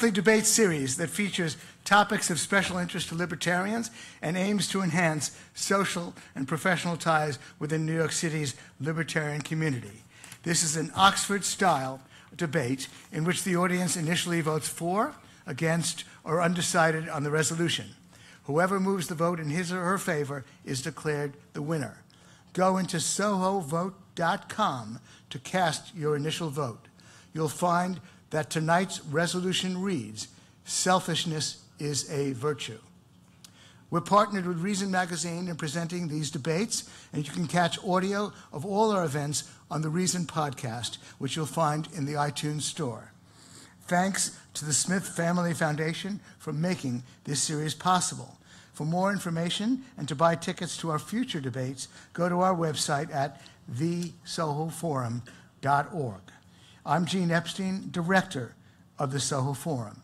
monthly debate series that features topics of special interest to libertarians and aims to enhance social and professional ties within New York City's libertarian community. This is an Oxford style debate in which the audience initially votes for, against, or undecided on the resolution. Whoever moves the vote in his or her favor is declared the winner. Go into sohovote.com to cast your initial vote. You'll find that tonight's resolution reads Selfishness is a virtue. We're partnered with Reason Magazine in presenting these debates, and you can catch audio of all our events on the Reason podcast, which you'll find in the iTunes store. Thanks to the Smith Family Foundation for making this series possible. For more information and to buy tickets to our future debates, go to our website at thesohoforum.org. I'm Gene Epstein, director of the Soho Forum.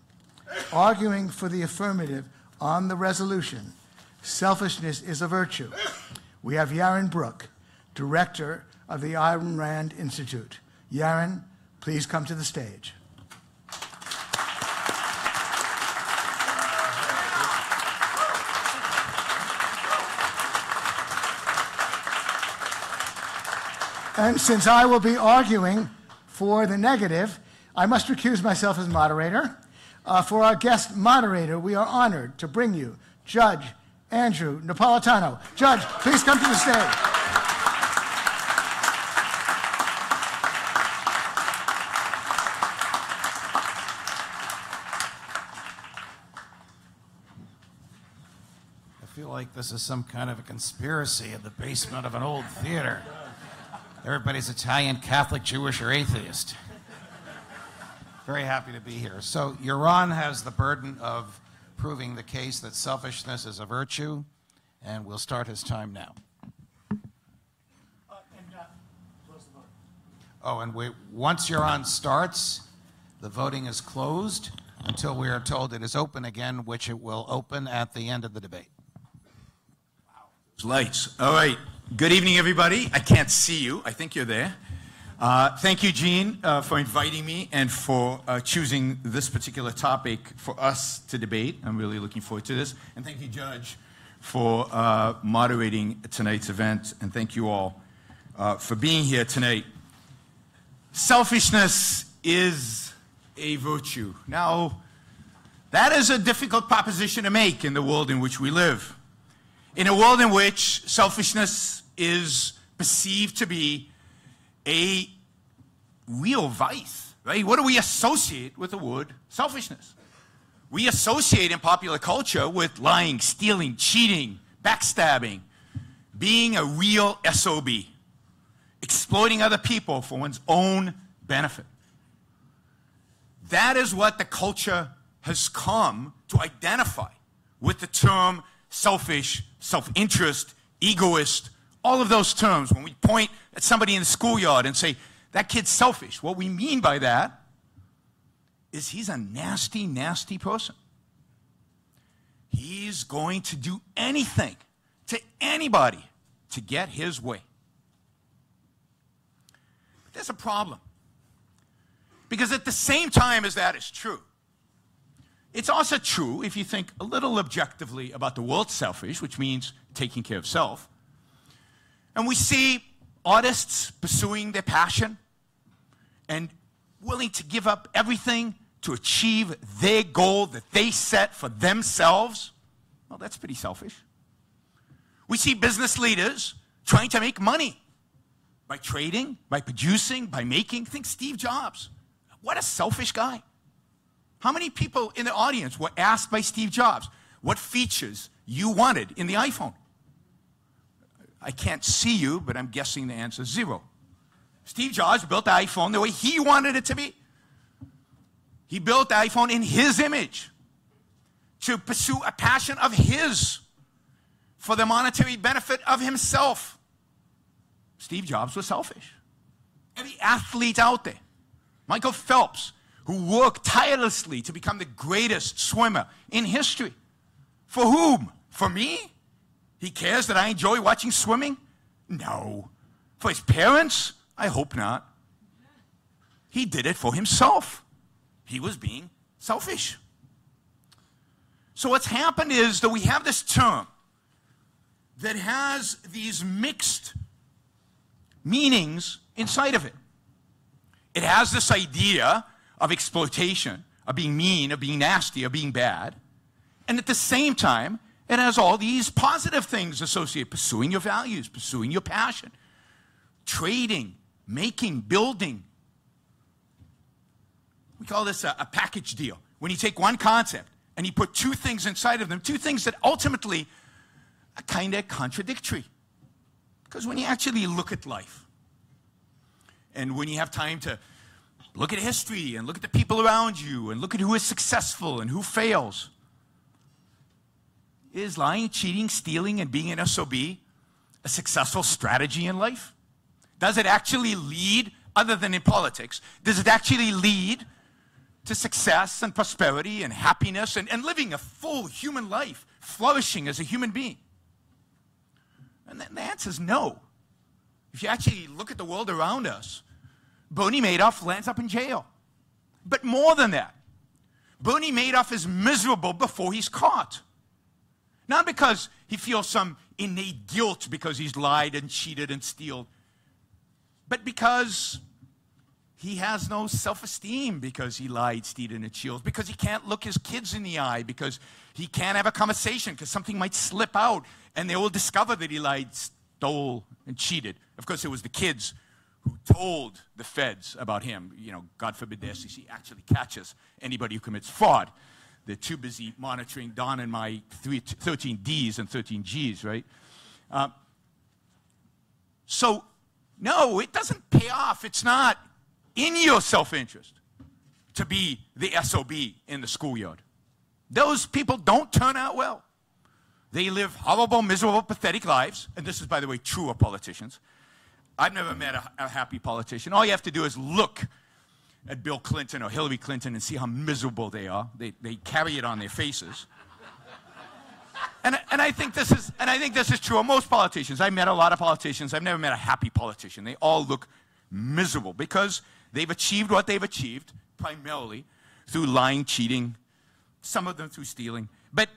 Arguing for the affirmative on the resolution, selfishness is a virtue. We have Yaron Brook, director of the Ayn Rand Institute. Yaron, please come to the stage. And since I will be arguing for the negative, I must recuse myself as moderator. Uh, for our guest moderator, we are honored to bring you Judge Andrew Napolitano. Judge, please come to the stage. I feel like this is some kind of a conspiracy in the basement of an old theater. Everybody's Italian, Catholic, Jewish, or atheist. Very happy to be here. So, Yaron has the burden of proving the case that selfishness is a virtue, and we'll start his time now. Oh, and once Yaron starts, the voting is closed until we are told it is open again, which it will open at the end of the debate. Lights. All right. Good evening, everybody. I can't see you. I think you're there. Uh, thank you, Gene, uh, for inviting me and for uh, choosing this particular topic for us to debate. I'm really looking forward to this. And thank you, Judge, for uh, moderating tonight's event. And thank you all uh, for being here tonight. Selfishness is a virtue. Now, that is a difficult proposition to make in the world in which we live in a world in which selfishness is perceived to be a real vice, right? What do we associate with the word selfishness? We associate in popular culture with lying, stealing, cheating, backstabbing, being a real SOB, exploiting other people for one's own benefit. That is what the culture has come to identify with the term selfish, self interest, egoist, all of those terms. When we point at somebody in the schoolyard and say, that kid's selfish, what we mean by that is he's a nasty, nasty person. He's going to do anything to anybody to get his way. But there's a problem. Because at the same time as that is true, it's also true if you think a little objectively about the world selfish, which means taking care of self. And we see artists pursuing their passion and willing to give up everything to achieve their goal that they set for themselves. Well, that's pretty selfish. We see business leaders trying to make money by trading, by producing, by making. Think Steve Jobs. What a selfish guy. How many people in the audience were asked by Steve Jobs what features you wanted in the iPhone? I can't see you, but I'm guessing the answer is zero. Steve Jobs built the iPhone the way he wanted it to be. He built the iPhone in his image to pursue a passion of his for the monetary benefit of himself. Steve Jobs was selfish. Every athlete out there, Michael Phelps, who worked tirelessly to become the greatest swimmer in history. For whom? For me? He cares that I enjoy watching swimming? No. For his parents? I hope not. He did it for himself. He was being selfish. So what's happened is that we have this term that has these mixed meanings inside of it. It has this idea of exploitation, of being mean, of being nasty, of being bad. And at the same time, it has all these positive things associated pursuing your values, pursuing your passion, trading, making, building. We call this a, a package deal. When you take one concept and you put two things inside of them, two things that ultimately are kind of contradictory. Because when you actually look at life, and when you have time to look at history and look at the people around you and look at who is successful and who fails, is lying, cheating, stealing, and being an SOB a successful strategy in life? Does it actually lead, other than in politics, does it actually lead to success and prosperity and happiness and, and living a full human life, flourishing as a human being? And the answer is no. If you actually look at the world around us, Bernie Madoff lands up in jail. But more than that, Bernie Madoff is miserable before he's caught. Not because he feels some innate guilt because he's lied and cheated and stealed, but because he has no self esteem because he lied, stealed, and stealed, because he can't look his kids in the eye, because he can't have a conversation because something might slip out and they will discover that he lied, stole, and cheated. Of course, it was the kids who told the feds about him. You know, God forbid the SEC actually catches anybody who commits fraud. They're too busy monitoring Don and my three, 13 Ds and 13 Gs, right? Uh, so, no, it doesn't pay off. It's not in your self interest to be the SOB in the schoolyard. Those people don't turn out well. They live horrible, miserable, pathetic lives. And this is, by the way, true of politicians. I've never met a, a happy politician. All you have to do is look at Bill Clinton or Hillary Clinton and see how miserable they are. They, they carry it on their faces. And, and, I think this is, and I think this is true of most politicians. I've met a lot of politicians. I've never met a happy politician. They all look miserable because they've achieved what they've achieved primarily through lying, cheating, some of them through stealing. But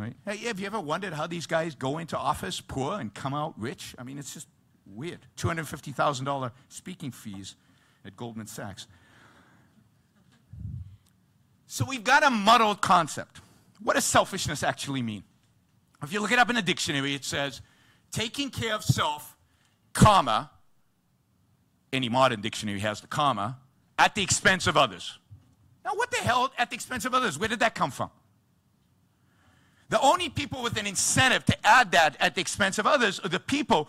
right? Hey, have you ever wondered how these guys go into office poor and come out rich? I mean, it's just weird. $250,000 speaking fees at Goldman Sachs. So we've got a muddled concept. What does selfishness actually mean? If you look it up in a dictionary, it says taking care of self, comma, any modern dictionary has the comma, at the expense of others. Now, what the hell at the expense of others? Where did that come from? The only people with an incentive to add that at the expense of others are the people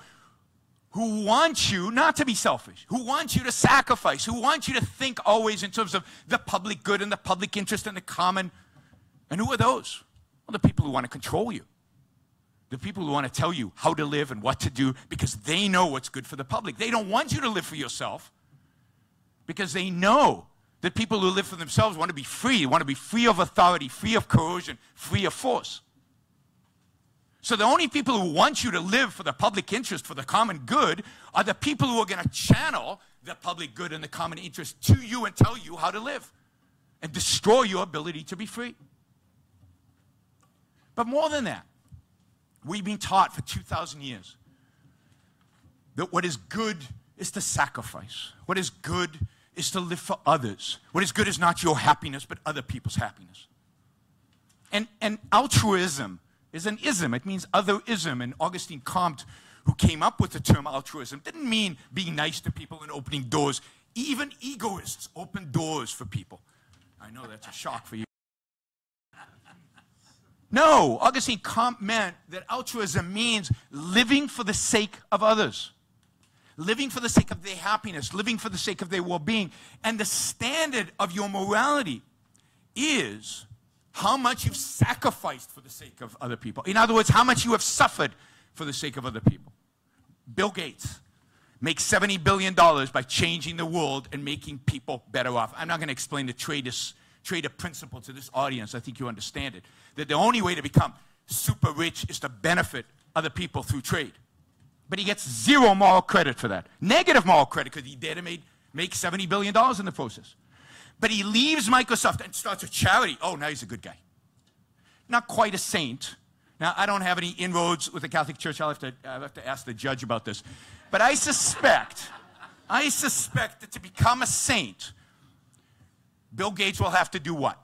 who want you not to be selfish, who want you to sacrifice, who want you to think always in terms of the public good and the public interest and the common. And who are those? Well, the people who want to control you. The people who want to tell you how to live and what to do because they know what's good for the public. They don't want you to live for yourself because they know that people who live for themselves want to be free, want to be free of authority, free of coercion, free of force. So the only people who want you to live for the public interest, for the common good, are the people who are going to channel the public good and the common interest to you and tell you how to live and destroy your ability to be free. But more than that, we've been taught for 2,000 years that what is good is to sacrifice. What is good is to live for others. What is good is not your happiness, but other people's happiness. And, and altruism is an ism. It means otherism. And Augustine Comte, who came up with the term altruism, didn't mean being nice to people and opening doors. Even egoists open doors for people. I know that's a shock for you. No, Augustine Comte meant that altruism means living for the sake of others, living for the sake of their happiness, living for the sake of their well being. And the standard of your morality is how much you've sacrificed for the sake of other people. In other words, how much you have suffered for the sake of other people. Bill Gates makes $70 billion by changing the world and making people better off. I'm not going to explain the trader's, trader principle to this audience. I think you understand it. That the only way to become super rich is to benefit other people through trade. But he gets zero moral credit for that. Negative moral credit because he did make, make $70 billion in the process. But he leaves Microsoft and starts a charity. Oh, now he's a good guy. Not quite a saint. Now, I don't have any inroads with the Catholic Church. I'll have to, I'll have to ask the judge about this. But I suspect, I suspect that to become a saint, Bill Gates will have to do what?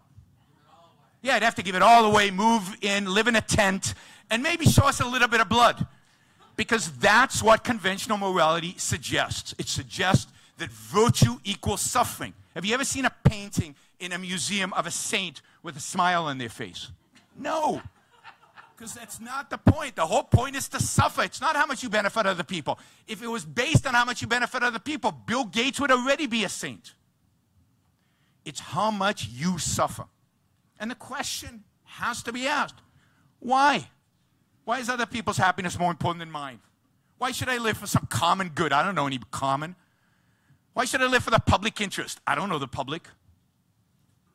Yeah, he'd have to give it all away, move in, live in a tent, and maybe show us a little bit of blood. Because that's what conventional morality suggests. It suggests that virtue equals suffering. Have you ever seen a painting in a museum of a saint with a smile on their face? No. Because that's not the point. The whole point is to suffer. It's not how much you benefit other people. If it was based on how much you benefit other people, Bill Gates would already be a saint. It's how much you suffer. And the question has to be asked why? Why is other people's happiness more important than mine? Why should I live for some common good? I don't know any common. Why should I live for the public interest? I don't know the public.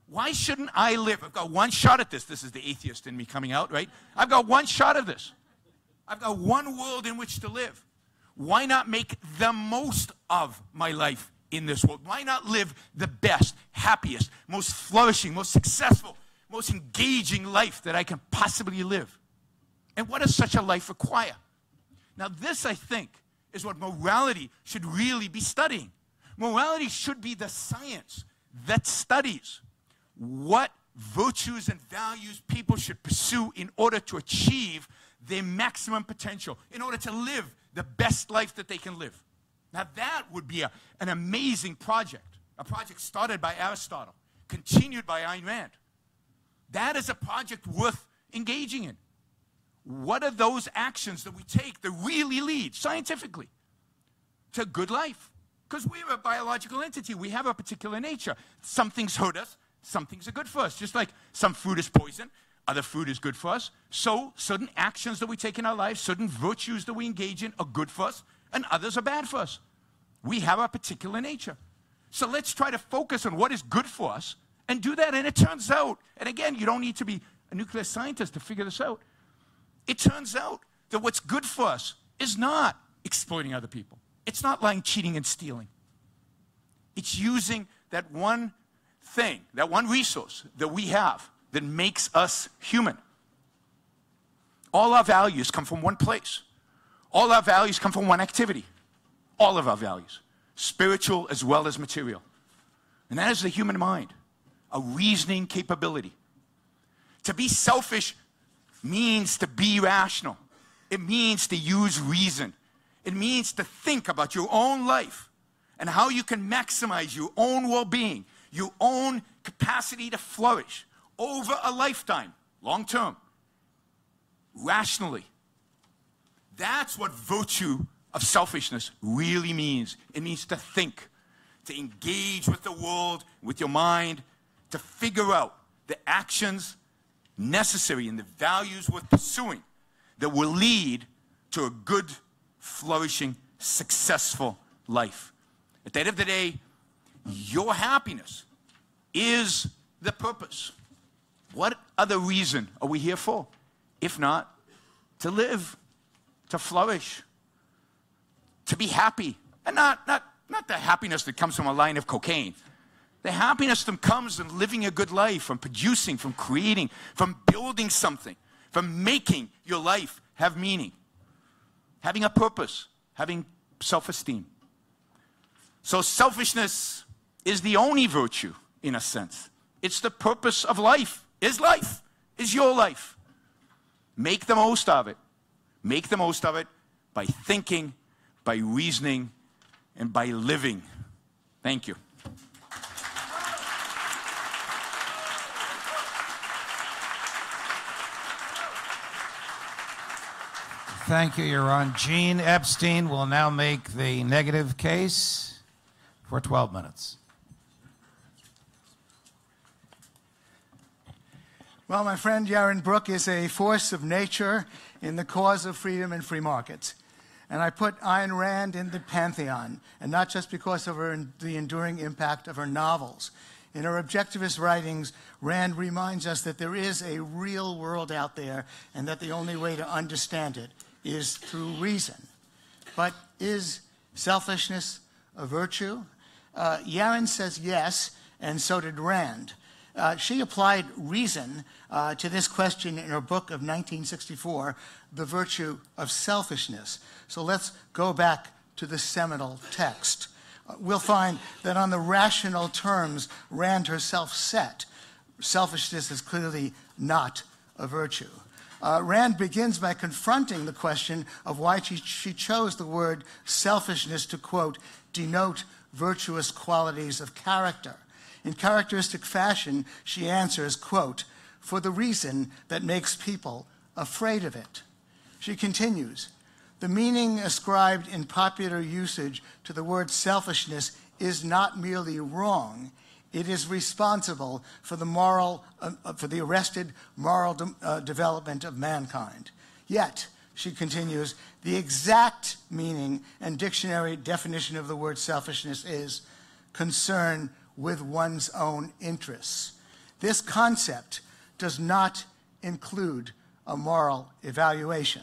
Why shouldn't I live? I've got one shot at this. This is the atheist in me coming out, right? I've got one shot at this. I've got one world in which to live. Why not make the most of my life in this world? Why not live the best, happiest, most flourishing, most successful, most engaging life that I can possibly live? And what does such a life require? Now, this, I think, is what morality should really be studying. Morality should be the science that studies what virtues and values people should pursue in order to achieve their maximum potential, in order to live the best life that they can live. Now, that would be a, an amazing project, a project started by Aristotle, continued by Ayn Rand. That is a project worth engaging in. What are those actions that we take that really lead scientifically to good life? Because we're a biological entity. We have a particular nature. Some things hurt us, some things are good for us. Just like some food is poison, other food is good for us. So certain actions that we take in our lives, certain virtues that we engage in are good for us, and others are bad for us. We have a particular nature. So let's try to focus on what is good for us and do that. And it turns out, and again, you don't need to be a nuclear scientist to figure this out. It turns out that what's good for us is not exploiting other people. It's not lying, cheating, and stealing. It's using that one thing, that one resource that we have that makes us human. All our values come from one place. All our values come from one activity. All of our values, spiritual as well as material. And that is the human mind, a reasoning capability. To be selfish means to be rational. It means to use reason. It means to think about your own life and how you can maximize your own well being, your own capacity to flourish over a lifetime, long term, rationally. That's what virtue of selfishness really means. It means to think, to engage with the world, with your mind, to figure out the actions necessary and the values worth pursuing that will lead to a good, flourishing, successful life. At the end of the day, your happiness is the purpose. What other reason are we here for? If not to live, to flourish, to be happy. And not, not, not the happiness that comes from a line of cocaine. The happiness that comes from living a good life, from producing, from creating, from building something, from making your life have meaning, having a purpose, having self esteem. So, selfishness is the only virtue, in a sense. It's the purpose of life, is life, is your life. Make the most of it. Make the most of it by thinking, by reasoning, and by living. Thank you. Thank you, Yaron. Gene Epstein will now make the negative case for 12 minutes. Well, my friend Yaron Brook is a force of nature in the cause of freedom and free markets. And I put Ayn Rand in the pantheon, and not just because of her, the enduring impact of her novels. In her objectivist writings, Rand reminds us that there is a real world out there and that the only way to understand it is through reason. But is selfishness a virtue? Uh, Yaron says yes, and so did Rand. Uh, she applied reason uh, to this question in her book of 1964, The Virtue of Selfishness. So let's go back to the seminal text. Uh, we'll find that on the rational terms Rand herself set, selfishness is clearly not a virtue. Uh, Rand begins by confronting the question of why she, she chose the word selfishness to, quote, denote virtuous qualities of character. In characteristic fashion, she answers, quote, for the reason that makes people afraid of it. She continues, the meaning ascribed in popular usage to the word selfishness is not merely wrong, it is responsible for the moral, uh, for the arrested moral de uh, development of mankind. Yet, she continues, the exact meaning and dictionary definition of the word selfishness is concern with one's own interests. This concept does not include a moral evaluation.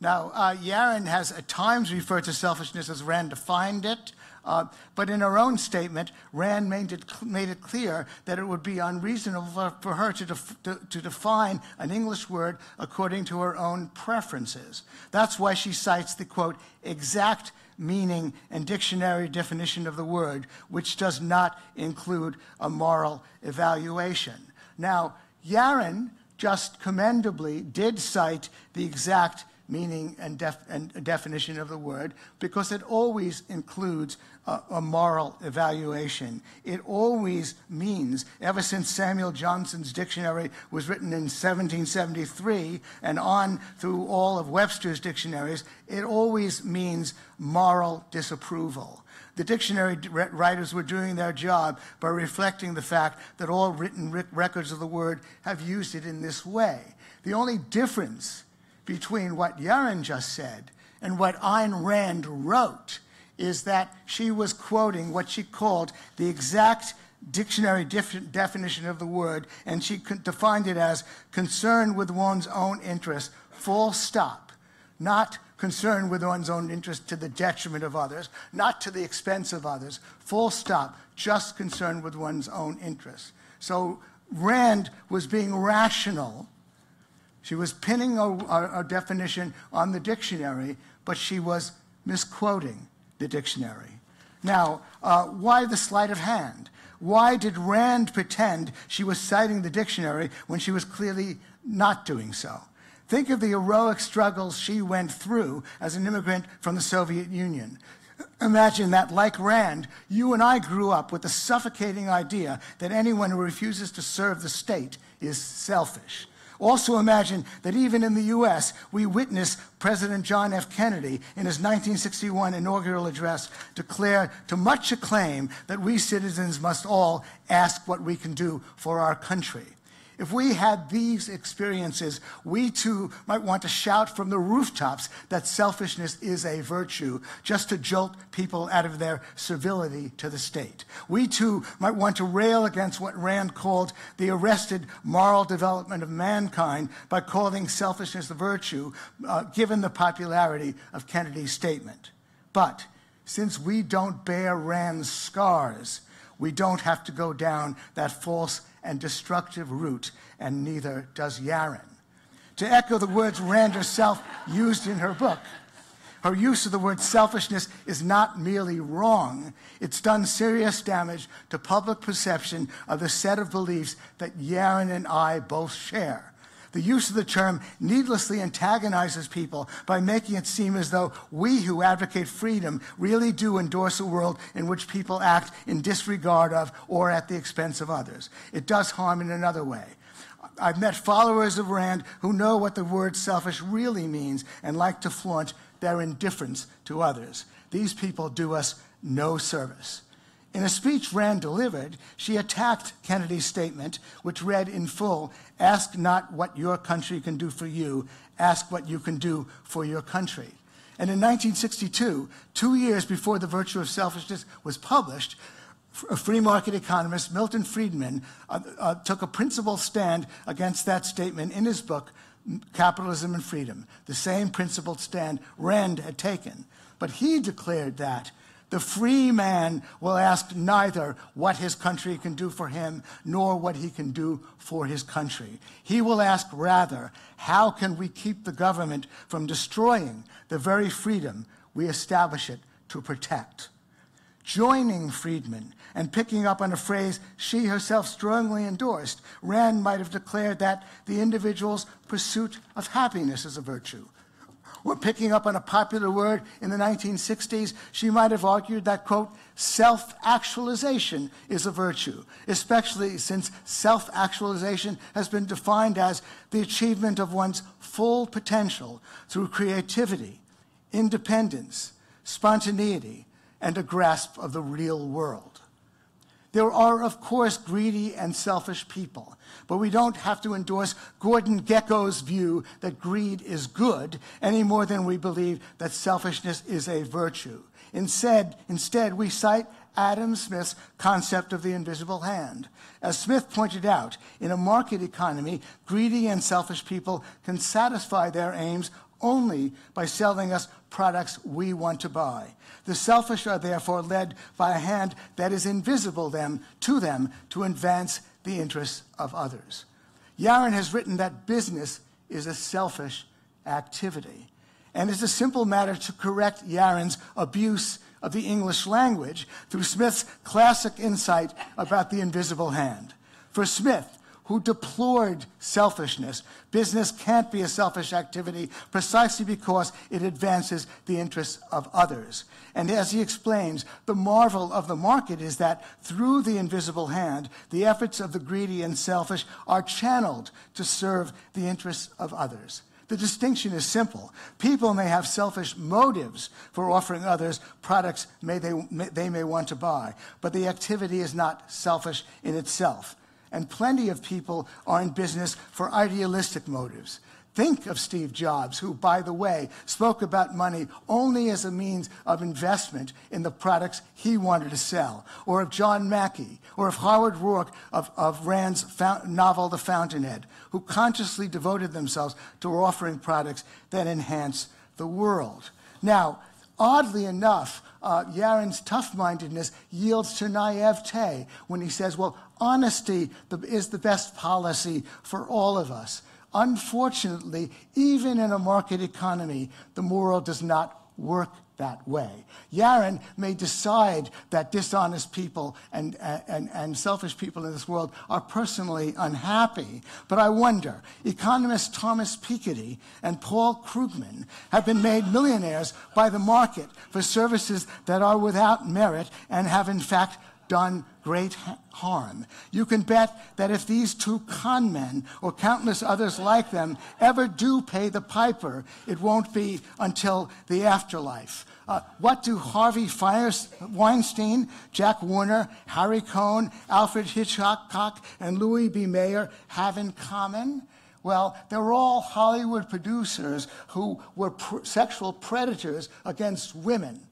Now, uh, Yaron has at times referred to selfishness as Rand defined it, uh, but in her own statement, Rand made it, made it clear that it would be unreasonable for, her to, def, to, to define an English word according to her own preferences. That's why she cites the quote, exact meaning and dictionary definition of the word, which does not include a moral evaluation. Now, Yaron just commendably did cite the exact meaning and, def and definition of the word because it always includes a, a, moral evaluation. It always means, ever since Samuel Johnson's dictionary was written in 1773 and on through all of Webster's dictionaries, it always means moral disapproval. The dictionary writers were doing their job by reflecting the fact that all written records of the word have used it in this way. The only difference between what Yaron just said and what Ayn Rand wrote is that she was quoting what she called the exact dictionary definition of the word, and she defined it as concern with one's own interest, full stop, not concern with one's own interest to the detriment of others, not to the expense of others, full stop, just concern with one's own interest. So Rand was being rational she was pinning a, definition on the dictionary, but she was misquoting the dictionary. Now, uh, why the sleight of hand? Why did Rand pretend she was citing the dictionary when she was clearly not doing so? Think of the heroic struggles she went through as an immigrant from the Soviet Union. Imagine that, like Rand, you and I grew up with the suffocating idea that anyone who refuses to serve the state is selfish. Also imagine that even in the US, we witness President John F. Kennedy in his 1961 inaugural address declare to much acclaim that we citizens must all ask what we can do for our country. If we had these experiences, we too might want to shout from the rooftops that selfishness is a virtue, just to jolt people out of their servility to the state. We too might want to rail against what Rand called the arrested moral development of mankind by calling selfishness a virtue, uh, given the popularity of Kennedy's statement. But since we don't bear Rand's scars, we don't have to go down that false and destructive route, and neither does Yaron. To echo the words Rand herself used in her book, her use of the word selfishness is not merely wrong, it's done serious damage to public perception of the set of beliefs that Yaron and I both share. The use of the term needlessly antagonizes people by making it seem as though we who advocate freedom really do endorse a world in which people act in disregard of or at the expense of others. It does harm in another way. I've met followers of Rand who know what the word selfish really means and like to flaunt their indifference to others. These people do us no service. In a speech Rand delivered, she attacked Kennedy's statement, which read in full Ask not what your country can do for you, ask what you can do for your country. And in 1962, two years before The Virtue of Selfishness was published, a free market economist, Milton Friedman, uh, uh, took a principled stand against that statement in his book, Capitalism and Freedom, the same principled stand Rand had taken. But he declared that The free man will ask neither what his country can do for him nor what he can do for his country. He will ask rather, how can we keep the government from destroying the very freedom we establish it to protect? Joining Friedman and picking up on a phrase she herself strongly endorsed, Rand might have declared that the individual's pursuit of happiness is a virtue. Or picking up on a popular word in the 1960s, she might have argued that, quote, self actualization is a virtue, especially since self actualization has been defined as the achievement of one's full potential through creativity, independence, spontaneity, and a grasp of the real world. There are, of course, greedy and selfish people, but we don't have to endorse Gordon Gekko's view that greed is good any more than we believe that selfishness is a virtue. Instead, instead we cite Adam Smith's concept of the invisible hand. As Smith pointed out, in a market economy, greedy and selfish people can satisfy their aims only by selling us products we want to buy. The selfish are therefore led by a hand that is invisible them, to them to advance the interests of others. Yaron has written that business is a selfish activity. And it's a simple matter to correct Yaron's abuse of the English language through Smith's classic insight about the invisible hand. For Smith, who deplored selfishness. Business can't be a selfish activity precisely because it advances the interests of others. And as he explains, the marvel of the market is that through the invisible hand, the efforts of the greedy and selfish are channeled to serve the interests of others. The distinction is simple. People may have selfish motives for offering others products may they, may, they may want to buy, but the activity is not selfish in itself. And plenty of people are in business for idealistic motives. Think of Steve Jobs, who, by the way, spoke about money only as a means of investment in the products he wanted to sell. Or of John Mackey, or of Howard Roark of, of Rand's novel The Fountainhead, who consciously devoted themselves to offering products that enhance the world. Now, oddly enough, uh, Yaron's tough mindedness yields to naivete when he says, well, honesty is the best policy for all of us. Unfortunately, even in a market economy, the moral does not work that way. Yaron may decide that dishonest people and, and, and selfish people in this world are personally unhappy, but I wonder, economists Thomas Piketty and Paul Krugman have been made millionaires by the market for services that are without merit and have in fact done great harm. You can bet that if these two con men or countless others like them ever do pay the piper, it won't be until the afterlife. Uh, what do Harvey Fires, Weinstein, Jack Warner, Harry Cohn, Alfred Hitchcock, and Louis B. Mayer have in common? Well, they're all Hollywood producers who were pr- sexual predators against women.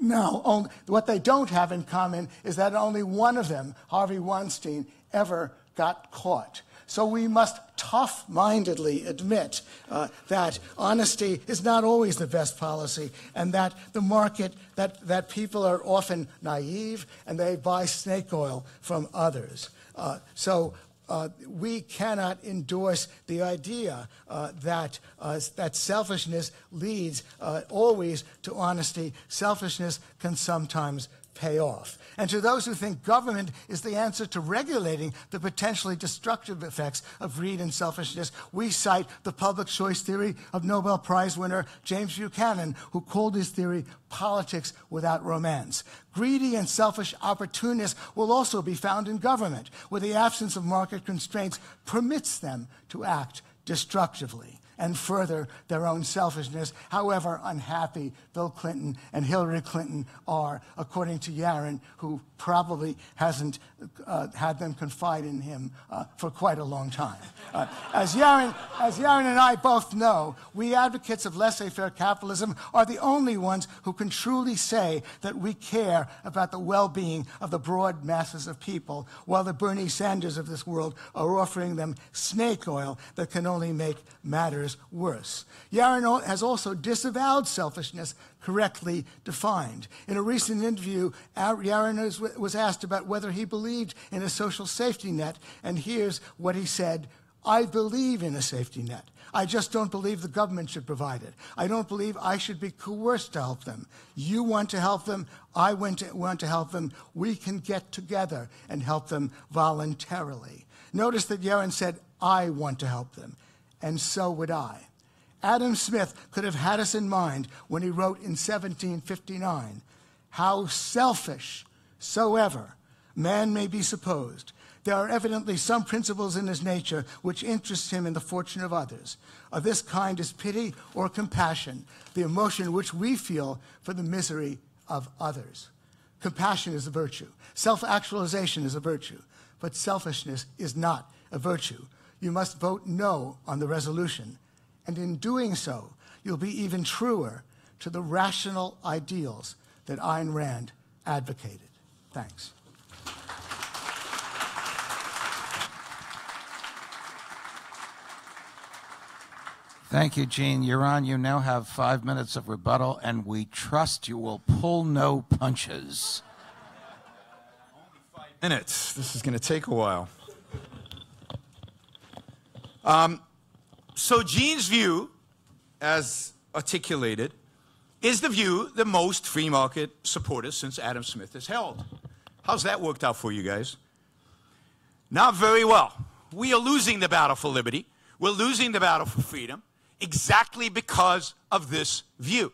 No, only, what they don't have in common is that only one of them, Harvey Weinstein, ever got caught. So we must tough mindedly admit uh, that honesty is not always the best policy and that the market, that, that people are often naive and they buy snake oil from others. Uh, so uh, we cannot endorse the idea uh, that, uh, that selfishness leads uh, always to honesty. Selfishness can sometimes pay off. And to those who think government is the answer to regulating the potentially destructive effects of greed and selfishness, we cite the public choice theory of Nobel Prize winner James Buchanan, who called his theory politics without romance. Greedy and selfish opportunists will also be found in government, where the absence of market constraints permits them to act destructively and further their own selfishness, however unhappy Bill Clinton and Hillary Clinton are, according to Yaron, who probably hasn't uh, had them confide in him uh, for quite a long time. Uh, as, Yaron, as Yaron and I both know, we advocates of laissez faire capitalism are the only ones who can truly say that we care about the well being of the broad masses of people, while the Bernie Sanders of this world are offering them snake oil that can only make matters others worse. Yaron has also disavowed selfishness correctly defined. In a recent interview, Yaron was asked about whether he believed in a social safety net, and here's what he said I believe in a safety net. I just don't believe the government should provide it. I don't believe I should be coerced to help them. You want to help them. I want to, want to help them. We can get together and help them voluntarily. Notice that Yaron said, I want to help them. And so would I. Adam Smith could have had us in mind when he wrote in 1759 How selfish soever man may be supposed, there are evidently some principles in his nature which interest him in the fortune of others. Of this kind is pity or compassion, the emotion which we feel for the misery of others. Compassion is a virtue. Self actualization is a virtue. But selfishness is not a virtue. You must vote no on the resolution. And in doing so, you'll be even truer to the rational ideals that Ayn Rand advocated. Thanks. Thank you, Gene. on. You now have five minutes of rebuttal, and we trust you will pull no punches. five Minutes. This is going to take a while. Um, so, Gene's view, as articulated, is the view that most free market supporters since Adam Smith has held. How's that worked out for you guys? Not very well. We are losing the battle for liberty. We're losing the battle for freedom exactly because of this view.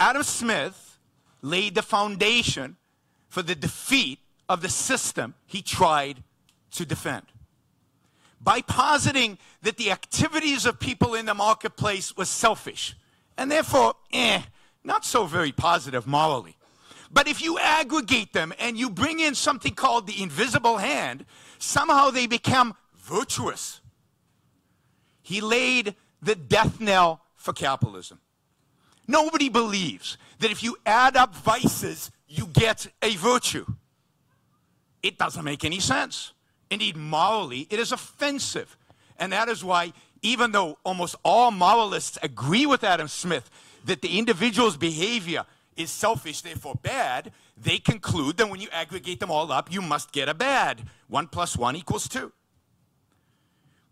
Adam Smith laid the foundation for the defeat of the system he tried to defend. By positing that the activities of people in the marketplace were selfish and therefore, eh, not so very positive morally. But if you aggregate them and you bring in something called the invisible hand, somehow they become virtuous. He laid the death knell for capitalism. Nobody believes that if you add up vices, you get a virtue. It doesn't make any sense. Indeed, morally, it is offensive. And that is why, even though almost all moralists agree with Adam Smith that the individual's behavior is selfish, therefore bad, they conclude that when you aggregate them all up, you must get a bad. One plus one equals two.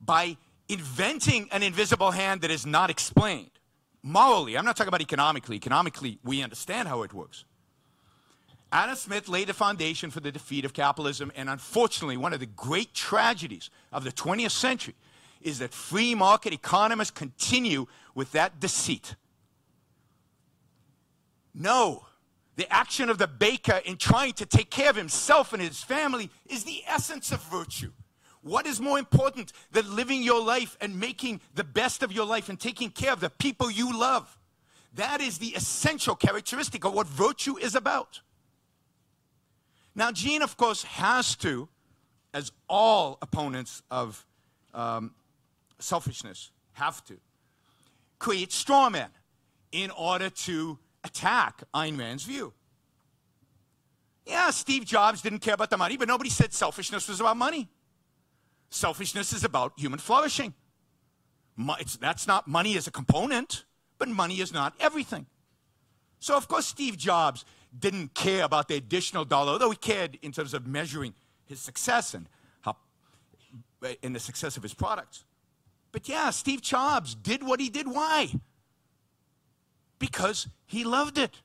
By inventing an invisible hand that is not explained. Morally, I'm not talking about economically. Economically, we understand how it works. Adam Smith laid the foundation for the defeat of capitalism, and unfortunately, one of the great tragedies of the 20th century is that free market economists continue with that deceit. No, the action of the baker in trying to take care of himself and his family is the essence of virtue. What is more important than living your life and making the best of your life and taking care of the people you love? That is the essential characteristic of what virtue is about. Now, Gene, of course, has to, as all opponents of um, selfishness have to, create straw men in order to attack Ayn Rand's view. Yeah, Steve Jobs didn't care about the money, but nobody said selfishness was about money. Selfishness is about human flourishing. It's, that's not money as a component, but money is not everything. So, of course, Steve Jobs didn't care about the additional dollar, although he cared in terms of measuring his success and how, in the success of his products. But yeah, Steve Jobs did what he did. Why? Because he loved it.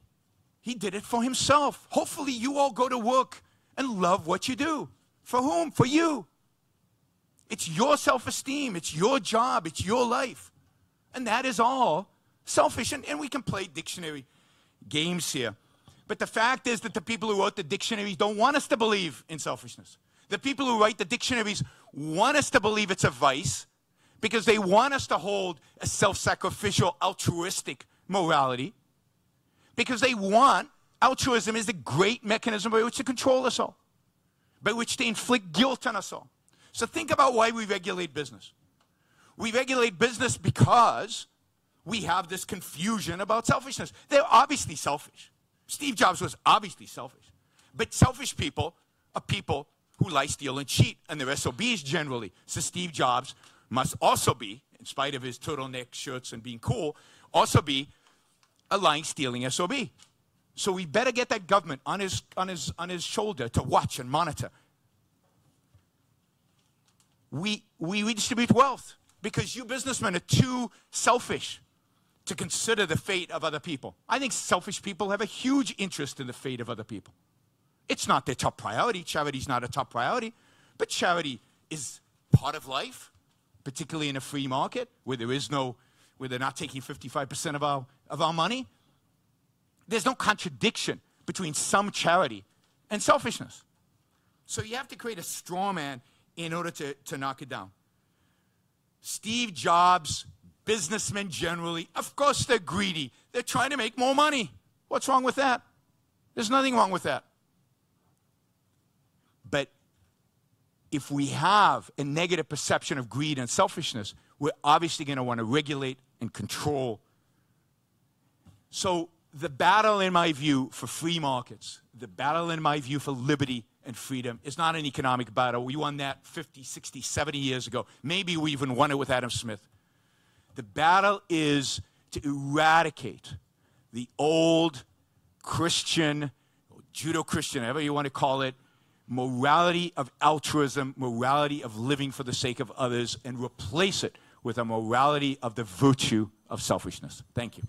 He did it for himself. Hopefully, you all go to work and love what you do. For whom? For you. It's your self esteem, it's your job, it's your life. And that is all selfish. And, and we can play dictionary games here. But the fact is that the people who wrote the dictionaries don't want us to believe in selfishness. The people who write the dictionaries want us to believe it's a vice because they want us to hold a self sacrificial, altruistic morality because they want altruism is the great mechanism by which to control us all, by which to inflict guilt on us all. So think about why we regulate business. We regulate business because we have this confusion about selfishness. They're obviously selfish. Steve Jobs was obviously selfish. But selfish people are people who lie, steal, and cheat, and they're SOBs generally. So Steve Jobs must also be, in spite of his turtleneck shirts and being cool, also be a lying, stealing SOB. So we better get that government on his, on his, on his shoulder to watch and monitor. We, we redistribute wealth because you businessmen are too selfish to consider the fate of other people. I think selfish people have a huge interest in the fate of other people. It's not their top priority. Charity's not a top priority, but charity is part of life, particularly in a free market where there is no, where they're not taking 55% of our, of our money. There's no contradiction between some charity and selfishness. So you have to create a straw man in order to, to knock it down. Steve Jobs, businessmen generally, of course they're greedy. They're trying to make more money. What's wrong with that? There's nothing wrong with that. But if we have a negative perception of greed and selfishness, we're obviously going to want to regulate and control. So, the battle, in my view, for free markets, the battle, in my view, for liberty and freedom is not an economic battle. We won that 50, 60, 70 years ago. Maybe we even won it with Adam Smith. The battle is to eradicate the old Christian, Judeo Christian, however you want to call it, morality of altruism, morality of living for the sake of others, and replace it with a morality of the virtue of selfishness. Thank you.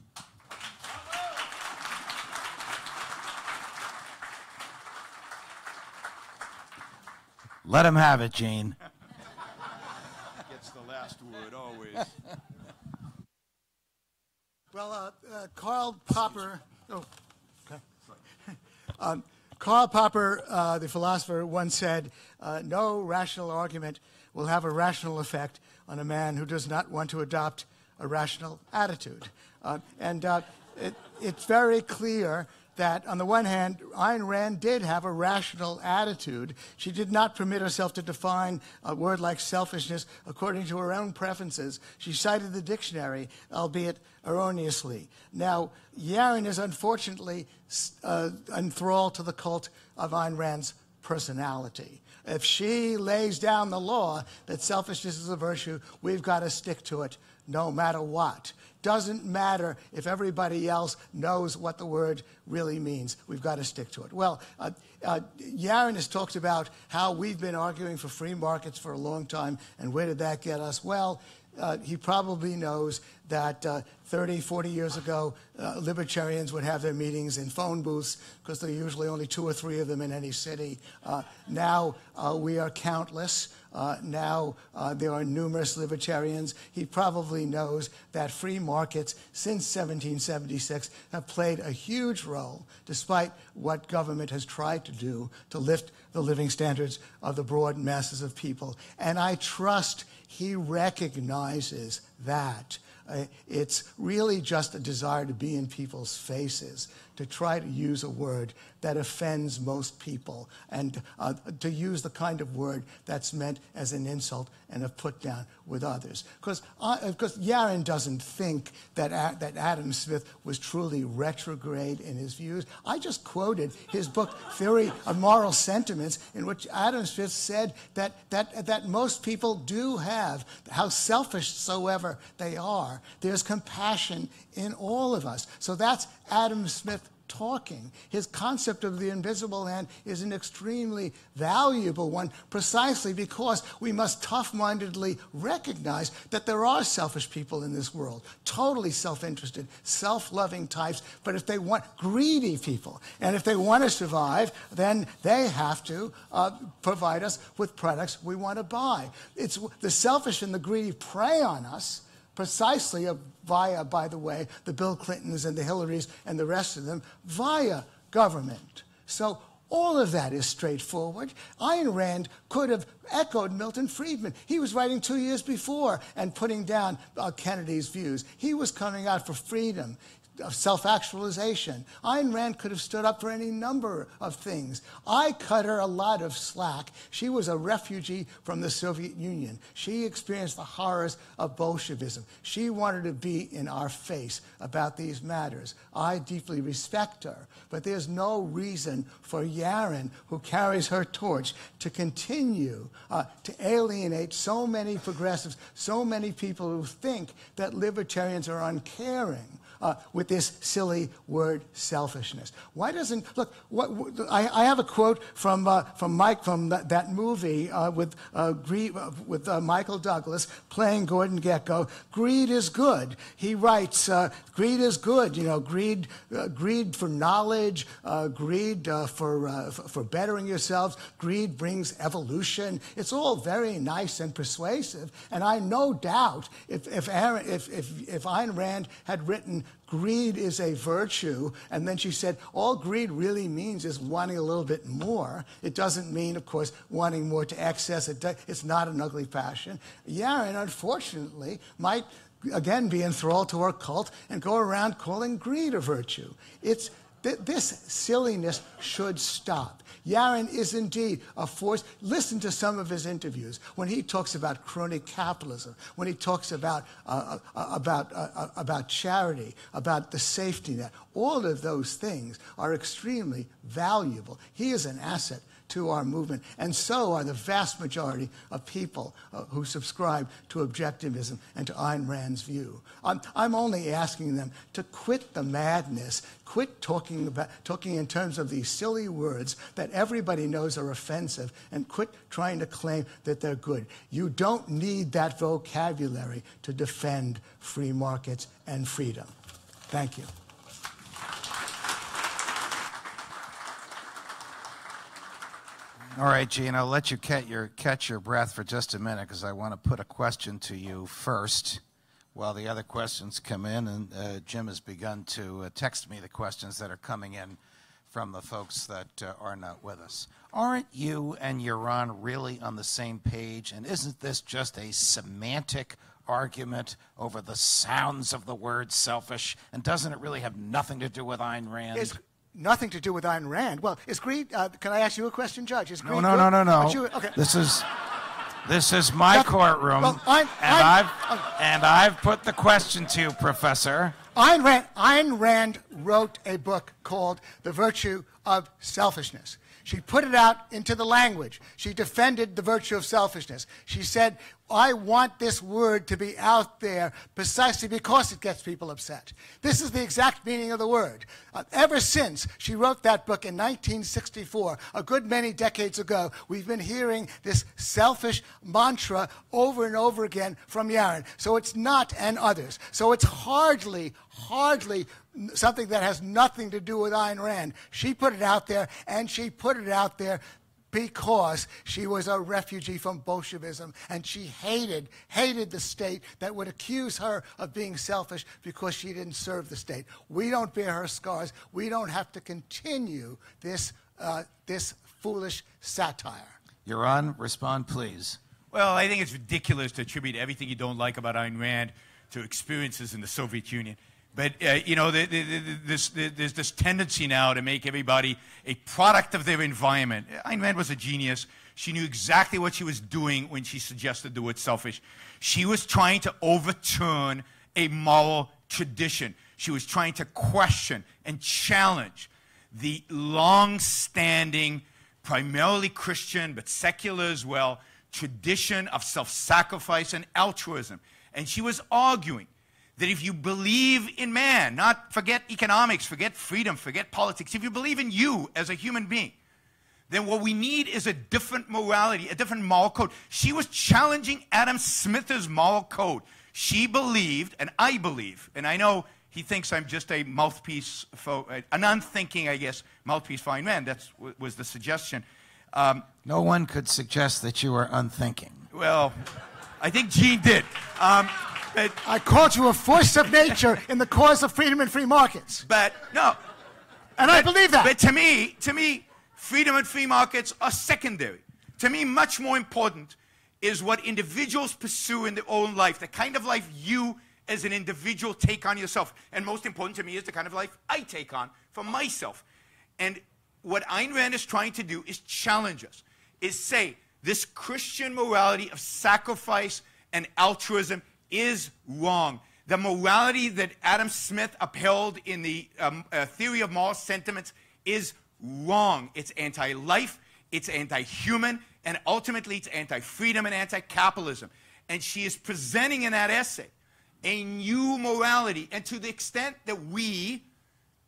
Let him have it, Gene. Gets the last word always. Well, uh, uh, Karl Popper. Oh, okay. um, Karl Popper, uh, the philosopher, once said, uh, "No rational argument will have a rational effect on a man who does not want to adopt a rational attitude." Uh, and uh, it, it's very clear that, on the one hand, Ayn Rand did have a rational attitude. She did not permit herself to define a word like selfishness according to her own preferences. She cited the dictionary, albeit erroneously. Now, Yaron is unfortunately uh, enthralled to the cult of Ayn Rand's personality. If she lays down the law that selfishness is a virtue, we've got to stick to it no matter what. Doesn't matter if everybody else knows what the word really means. We've got to stick to it. Well, uh, uh, Yaron has talked about how we've been arguing for free markets for a long time, and where did that get us? Well, uh, he probably knows that uh, 30, 40 years ago, uh, libertarians would have their meetings in phone booths because there are usually only two or three of them in any city. Uh, now uh, we are countless. Uh, now uh, there are numerous libertarians. He probably knows that free markets since 1776 have played a huge role, despite what government has tried to do to lift the living standards of the broad masses of people. And I trust he recognizes that. It's really just a desire to be in people's faces, to try to use a word that offends most people, and uh, to use the kind of word that's meant as an insult and a put down with others. Because because Yaron doesn't think that, that Adam Smith was truly retrograde in his views. I just quoted his book, Theory of Moral Sentiments, in which Adam Smith said that, that, that most people do have, how selfish soever they are, there's compassion in all of us. So that's Adam Smith talking. His concept of the invisible hand is an extremely valuable one precisely because we must tough mindedly recognize that there are selfish people in this world, totally self interested, self loving types. But if they want greedy people, and if they want to survive, then they have to uh, provide us with products we want to buy. It's the selfish and the greedy prey on us precisely via, by the way, the Bill Clintons and the Hillarys and the rest of them, via government. So all of that is straightforward. Ayn Rand could have echoed Milton Friedman. He was writing two years before and putting down uh, Kennedy's views. He was coming out for freedom. Of self-actualization. Ayn Rand could have stood up for any number of things. I cut her a lot of slack. She was a refugee from the Soviet Union. She experienced the horrors of Bolshevism. She wanted to be in our face about these matters. I deeply respect her, but there's no reason for Yaron, who carries her torch, to continue uh, to alienate so many progressives, so many people who think that libertarians are uncaring uh, with this silly word selfishness. Why doesn't look? What, I, I, have a quote from uh, from Mike from that, that movie uh, with uh, greed, uh, with uh, Michael Douglas playing Gordon Gekko. Greed is good. He writes, "Greed is good. You know, greed, greed for knowledge, greed for for bettering yourselves. Greed brings evolution. It's all very nice and persuasive. And I no doubt if if Yaron, if if if Ayn Rand had written greed is a virtue. And then she said, all greed really means is wanting a little bit more. It doesn't mean, of course, wanting more to excess. It it's not an ugly passion. Yeah, and unfortunately, might again be enthralled to her cult and go around calling greed a virtue. It's th this silliness should stop. Yaron is indeed a force. Listen to some of his interviews when he talks about crony capitalism, when he talks about, uh, uh, about, uh, uh, about charity, about the safety net. All of those things are extremely valuable. He is an asset to our movement, and so are the vast majority of people uh, who subscribe to objectivism and to Ayn Rand's view. I'm, I'm only asking them to quit the madness, quit talking, about, talking in terms of these silly words that everybody knows are offensive, and quit trying to claim that they're good. You don't need that vocabulary to defend free markets and freedom. Thank you. All right, Gene, I'll let you catch your, catch your breath for just a minute because I want to put a question to you first while the other questions come in. And uh, Jim has begun to uh, text me the questions that are coming in from the folks that uh, are not with us. Aren't you and Yaron really on the same page? And isn't this just a semantic argument over the sounds of the word selfish? And doesn't it really have nothing to do with Ayn Rand? It's nothing to do with Ayn Rand. Well, is greed? Uh, can I ask you a question, Judge? Is greed? No, no, no, no, no. You, okay. This is this is my courtroom, well, I'm, and i have uh, and I've put the question to you, Professor. Ayn Rand, Ayn Rand wrote a book called The Virtue of Selfishness. She put it out into the language. She defended the virtue of selfishness. She said, I want this word to be out there precisely because it gets people upset. This is the exact meaning of the word. Uh, ever since she wrote that book in 1964, a good many decades ago, we've been hearing this selfish mantra over and over again from Yaron. So it's not and others. So it's hardly, hardly something that has nothing to do with Ayn Rand. She put it out there, and she put it out there because she was a refugee from Bolshevism and she hated, hated the state that would accuse her of being selfish because she didn't serve the state. We don't bear her scars. We don't have to continue this, uh, this foolish satire. Yaron, respond, please. Well, I think it's ridiculous to attribute everything you don't like about Ayn Rand to experiences in the Soviet Union. But, uh, you know, the, the, the, this, there's this tendency now to make everybody a product of their environment. Ayn Rand was a genius. She knew exactly what she was doing when she suggested the word selfish. She was trying to overturn a moral tradition. She was trying to question and challenge the long-standing, primarily Christian, but secular as well, tradition of self-sacrifice and altruism. And she was arguing that if you believe in man, not forget economics, forget freedom, forget politics, if you believe in you as a human being, then what we need is a different morality, a different moral code. She was challenging Adam Smith's moral code. She believed, and I believe, and I know he thinks I'm just a mouthpiece for, an unthinking, I guess, mouthpiece for man. That was the suggestion. Um, no one could suggest that you were unthinking. Well, I think Gene did. Um, I called you a force of nature in the cause of freedom and free markets. But no. And but, I believe that. But to me, to me, freedom and free markets are secondary. To me, much more important is what individuals pursue in their own life, the kind of life you as an individual take on yourself. And most important to me is the kind of life I take on for myself. And what Ayn Rand is trying to do is challenge us, is say this Christian morality of sacrifice and altruism is wrong. The morality that Adam Smith upheld in the um, uh, theory of moral sentiments is wrong. It's anti life, it's anti human, and ultimately it's anti freedom and anti capitalism. And she is presenting in that essay a new morality. And to the extent that we,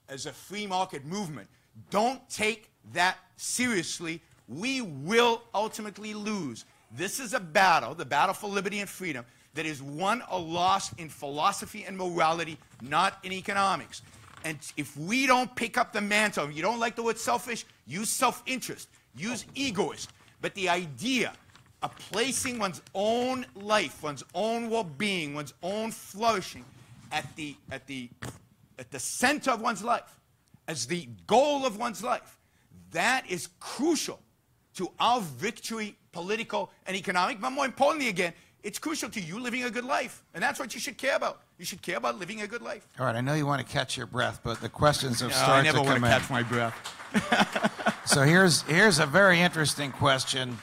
as a free market movement, don't take that seriously, we will ultimately lose. This is a battle, the battle for liberty and freedom, that is won or lost in philosophy and morality, not in economics. And if we don't pick up the mantle, you don't like the word selfish, use self interest, use egoist. But the idea of placing one's own life, one's own well being, one's own flourishing at the, at, the, at the center of one's life, as the goal of one's life, that is crucial to our victory, political and economic. But more importantly, again, it's crucial to you living a good life. And that's what you should care about. You should care about living a good life. All right, I know you want to catch your breath, but the questions have No, started I never to want to catch my breath. So here's here's a very interesting question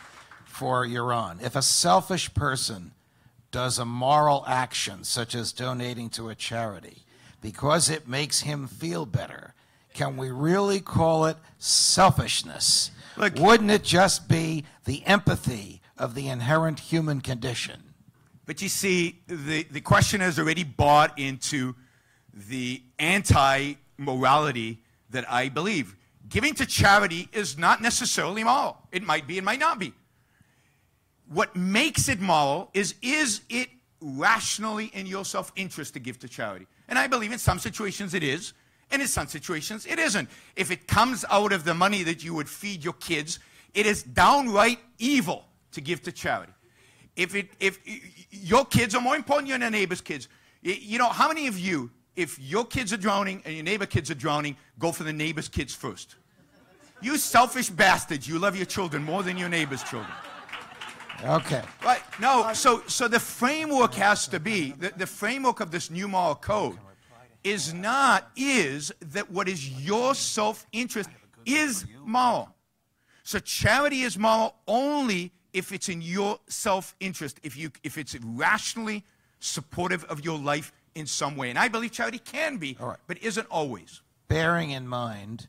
for Yaron. If a selfish person does a moral action such as donating to a charity because it makes him feel better, can we really call it selfishness? Look- Wouldn't it just be the empathy of the inherent human condition? But you see, the, the question has already bought into the anti morality that I believe. Giving to charity is not necessarily moral. It might be, it might not be. What makes it moral is is it rationally in your self interest to give to charity? And I believe in some situations it is, and in some situations it isn't. If it comes out of the money that you would feed your kids, it is downright evil to give to charity. If, it, if your kids are more important than your neighbor's kids, you know, how many of you, if your kids are drowning and your neighbor kids are drowning, go for the neighbor's kids first? You selfish bastards, you love your children more than your neighbor's children. Okay. Right. No, so, so the framework has to be, the, the framework of this new moral code is not, is that what is your self-interest is moral. So charity is moral only if it's in your self-interest, if, you, if it's rationally supportive of your life in some way. And I believe charity can be, All right. but isn't always. bearing in mind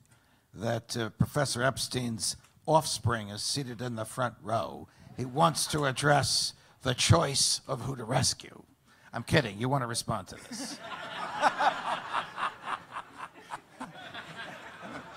that uh, Professor Epstein's offspring is seated in the front row, he wants to address the choice of who to rescue. I'm kidding. You want to respond to this?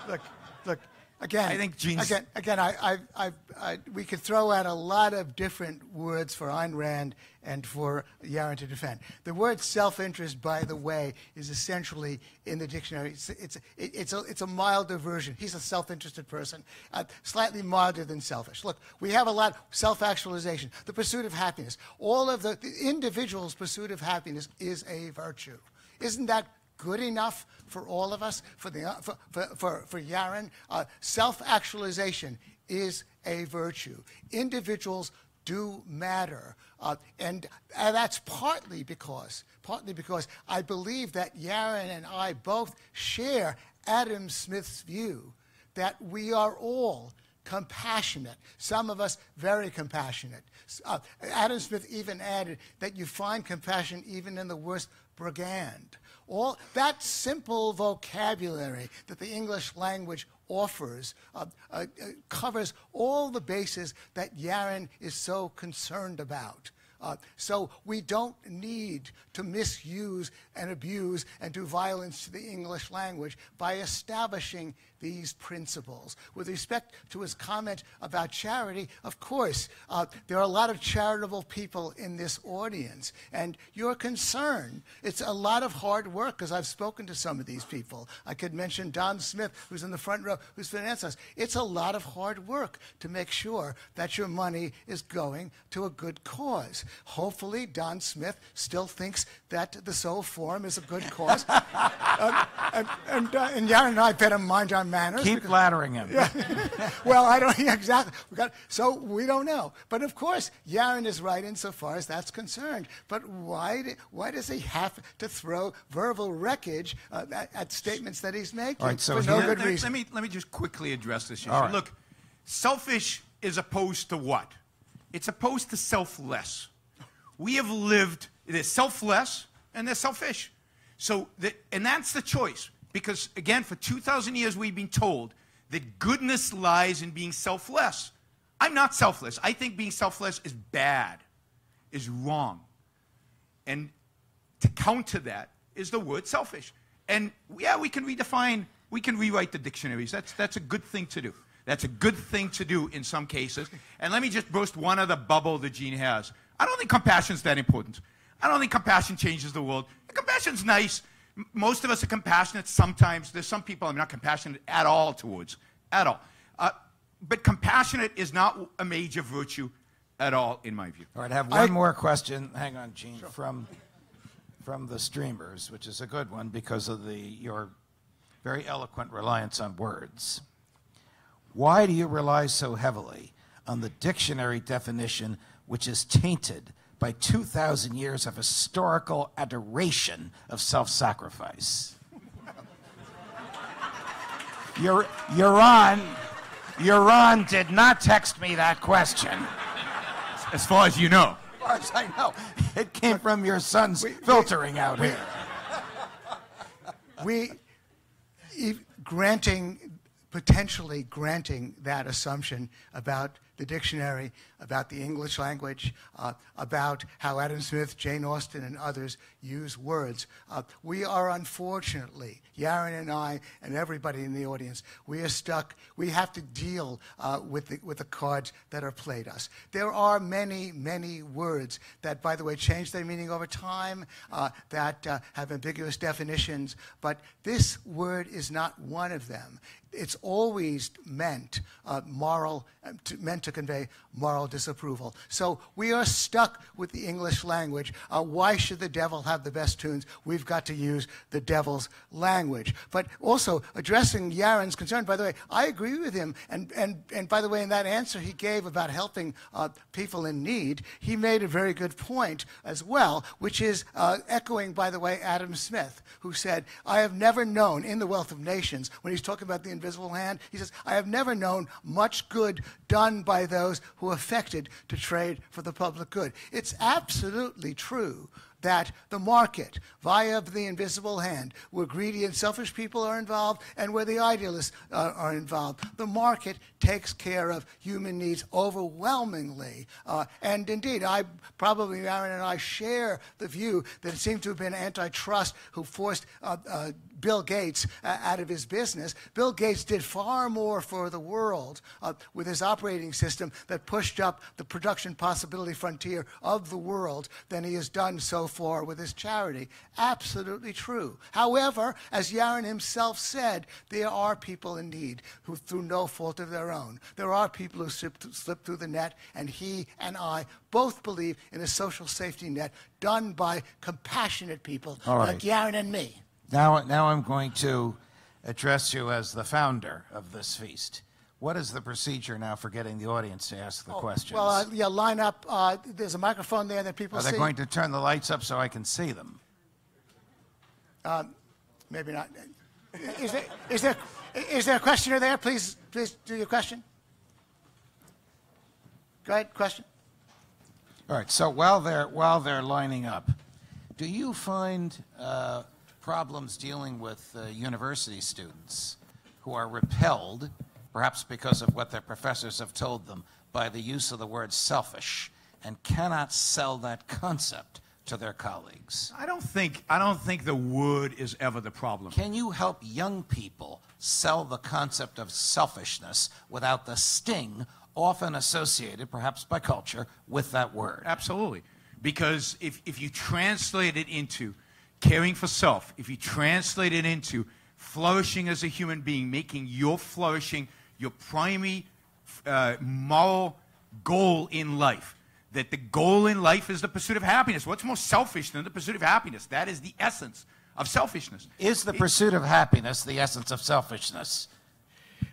Look, look, again. I think Gene's- Again, again I, I, I, I, we could throw out a lot of different words for Ayn Rand and for Yaron to defend. The word self-interest, by the way, is essentially in the dictionary. It's, it's, it- it's, a, it's a milder version. He's a self-interested person, uh, slightly milder than selfish. Look, we have a lot self-actualization, the pursuit of happiness. All of the, the individual's pursuit of happiness is a virtue. Isn't that good enough for all of us, for, the, for, for, for, for Yaron. Uh, Self actualization is a virtue. Individuals do matter. Uh, and, and that's partly because, partly because I believe that Yaron and I both share Adam Smith's view that we are all compassionate. Some of us very compassionate. Uh, Adam Smith even added that you find compassion even in the worst brigand. All that simple vocabulary that the English language offers uh, uh, uh, covers all the bases that Yaron is so concerned about. Uh, so we don't need to misuse and abuse and do violence to the English language by establishing these principles. With respect to his comment about charity, of course, uh, there are a lot of charitable people in this audience, and your concern, it's a lot of hard work, because I've spoken to some of these people. I could mention Don Smith, who's in the front row, who's financed us. It's a lot of hard work to make sure that your money is going to a good cause. Hopefully, Don Smith still thinks that the Soho Forum is a good cause. um, and and, uh, and Yaron and I better mind our manners. Keep because- flattering him. well, I don't yeah, exactly. We got, so we don't know. But of course, Yaron is right insofar as that's concerned. But why, do, why does he have to throw verbal wreckage uh, at, at statements that he's making All right, so for no here- good let, reason? let me let me just quickly address this issue. All right. Look, selfish is opposed to what? It's opposed to selfless. We have lived. They're selfless and they're selfish. So that and that's the choice. Because again, for two thousand years we've been told that goodness lies in being selfless. I'm not selfless. I think being selfless is bad, is wrong. And to counter that is the word selfish. And yeah, we can redefine, we can rewrite the dictionaries. That's, that's a good thing to do. That's a good thing to do in some cases. And let me just burst one other bubble that Gene has. I don't think compassion's that important. I don't think compassion changes the world. Compassion's nice. M- Most of us are compassionate sometimes. There's some people I'm not compassionate at all towards, at all. Uh, but compassionate is not a major virtue at all, in my view. All right, I have one more question. Hang on, Gene, from from the streamers, which is a good one because of the your very eloquent reliance on words. Why do you rely so heavily on the dictionary definition, which is tainted by 2,000 years of historical adoration of self-sacrifice? Your, Yaron, Yaron did not text me that question. As far as you know. As far as I know, it came from your son's filtering out here. we if granting potentially granting that assumption about the dictionary, about the English language, uh, about how Adam Smith, Jane Austen, and others use words. Uh, we are unfortunately, Yaron and I, and everybody in the audience, we are stuck. We have to deal uh, with, the, with the cards that are played us. There are many, many words that, by the way, change their meaning over time, uh, that uh, have ambiguous definitions, but this word is not one of them. It's always meant uh, moral, uh, to, meant to convey moral disapproval. So we are stuck with the English language. Uh, why should the devil have the best tunes? We've got to use the devil's language. But also addressing Yaron's concern. By the way, I agree with him. And and and by the way, in that answer he gave about helping uh, people in need, he made a very good point as well, which is uh, echoing, by the way, Adam Smith, who said, "I have never known in the Wealth of Nations when he's talking about the invisible hand, he says, I have never known much good done by those who affected to trade for the public good. It's absolutely true that the market, via the invisible hand, where greedy and selfish people are involved and where the idealists are involved, the market takes care of human needs overwhelmingly. Uh, and indeed, I probably, Yaron and I share the view that it seemed to have been antitrust who forced uh, uh, Bill Gates uh, out of his business. Bill Gates did far more for the world uh, with his operating system that pushed up the production possibility frontier of the world than he has done so far with his charity. Absolutely true. However, as Yaron himself said, there are people in need who, through no fault of their own, there are people who slip, slip through the net, and he and I both believe in a social safety net done by compassionate people All like. Yaron and me. Now, now I'm going to address you as the founder of this feast. What is the procedure now for getting the audience to ask the questions? Well, uh, yeah, line up. Uh, there's a microphone there that people Are they going to turn the lights up so I can see them? Maybe not. Is there, is there, is there a questioner there? Please, please do your question. Go ahead, question. All right. So while they're while they're lining up, do you find uh, problems dealing with uh, university students who are repelled, perhaps because of what their professors have told them, by the use of the word selfish, and cannot sell that concept to their colleagues? I don't think I don't think the word is ever the problem. Can you help young people sell the concept of selfishness without the sting often associated, perhaps by culture, with that word? Absolutely. Because if, if you translate it into caring for self, if you translate it into flourishing as a human being, making your flourishing your primary uh, moral goal in life, that the goal in life is the pursuit of happiness. What's more selfish than the pursuit of happiness? That is the essence of selfishness. Is the pursuit of happiness the essence of selfishness?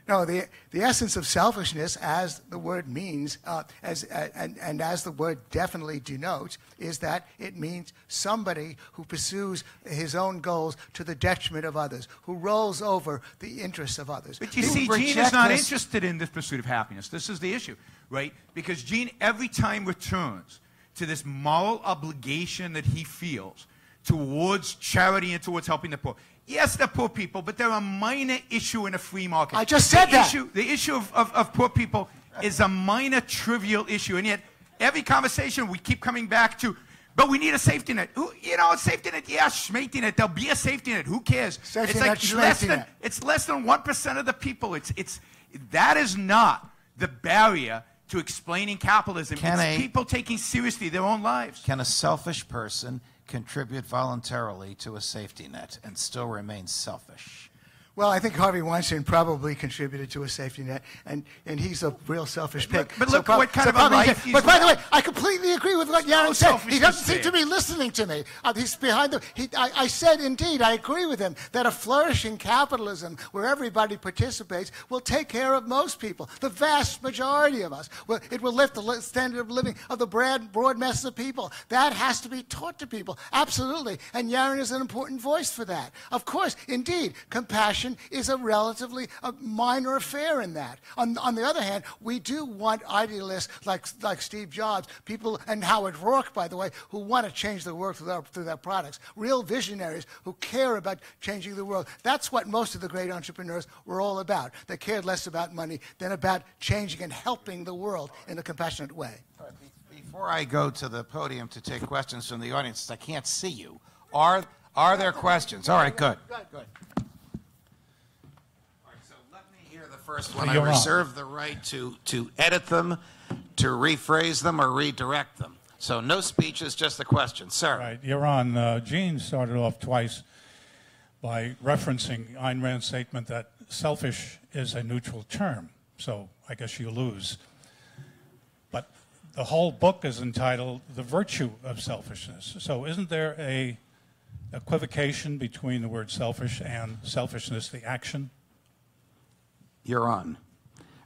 No, the, the essence of selfishness, as the word means, uh, as, uh, and, and as the word definitely denotes, is that it means somebody who pursues his own goals to the detriment of others, who rolls over the interests of others. But you You see, Gene is not interested in this pursuit of happiness. This is the issue, right? Because Gene every time returns to this moral obligation that he feels towards charity and towards helping the poor. Yes, they're poor people, but they're a minor issue in a free market. I just said the that. Issue, the issue of, of, of poor people is a minor, trivial issue, and yet every conversation we keep coming back to. But we need a safety net. Who, you know, a safety net. Yeah, safety net. There'll be a safety net. Who cares? Safety it's net, less than net. it's less than 1% of the people. It's, it's, that is not the barrier to explaining capitalism. Can it's a- people taking seriously their own lives. Can a selfish person contribute voluntarily to a safety net and still remain selfish? Well, I think Harvey Weinstein probably contributed to a safety net, and, and he's a real selfish pig. but look what kind of a life he's But by the way. I completely agree with what Yaron said. He doesn't seem to be listening to me. Uh, he's behind the. He, I, I said, indeed, I agree with him that a flourishing capitalism where everybody participates will take care of most people, the vast majority of us. Well, it will lift the standard of living of the broad, broad masses of people. That has to be taught to people, absolutely. And Yaron is an important voice for that. Of course, indeed, compassion is a relatively a minor affair in that. On, on the other hand, we do want idealists like, like Steve Jobs, people, and Howard Roark, by the way, who want to change the world through their, through their products. Real visionaries who care about changing the world. That's what most of the great entrepreneurs were all about. They cared less about money than about changing and helping the world in a compassionate way. All right, be- Before I go to the podium to take questions from the audience, I can't see you. Are, are there questions? All right, good. Good, good. All right, so let me hear the first one. I You're on. reserve the right to, to edit them, to rephrase them, or redirect them. So no speeches, just the question. Sir. Right, you're on. Uh, Gene started off twice by referencing Ayn Rand's statement that selfish is a neutral term. So I guess you lose. But the whole book is entitled The Virtue of Selfishness. So isn't there a equivocation between the word selfish and selfishness, the action? You're on.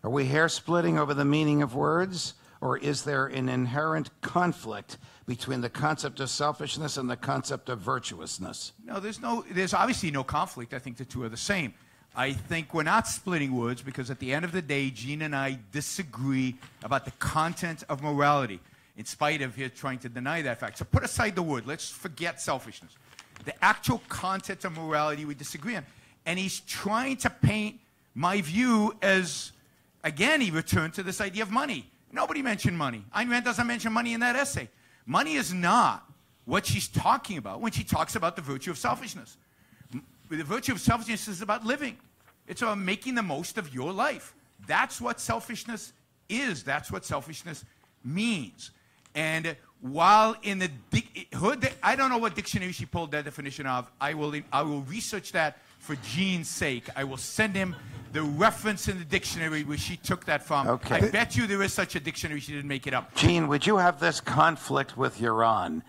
Are we hair splitting over the meaning of words, or is there an inherent conflict between the concept of selfishness and the concept of virtuousness? No, there's no. There's obviously no conflict. I think the two are the same. I think we're not splitting words because at the end of the day, Gene and I disagree about the content of morality, in spite of his trying to deny that fact. So put aside the word. Let's forget selfishness. The actual content of morality we disagree on, and he's trying to paint my view as, again, he returned to this idea of money. Nobody mentioned money. Ayn Rand doesn't mention money in that essay. Money is not what she's talking about when she talks about the virtue of selfishness. The virtue of selfishness is about living. It's about making the most of your life. That's what selfishness is. That's what selfishness means. And while in the her, I don't know what dictionary she pulled that definition of. I will I will research that for Gene's sake. I will send him the reference in the dictionary where she took that from. Okay. I bet you there is such a dictionary. She didn't make it up. Gene, would you have this conflict with Yaron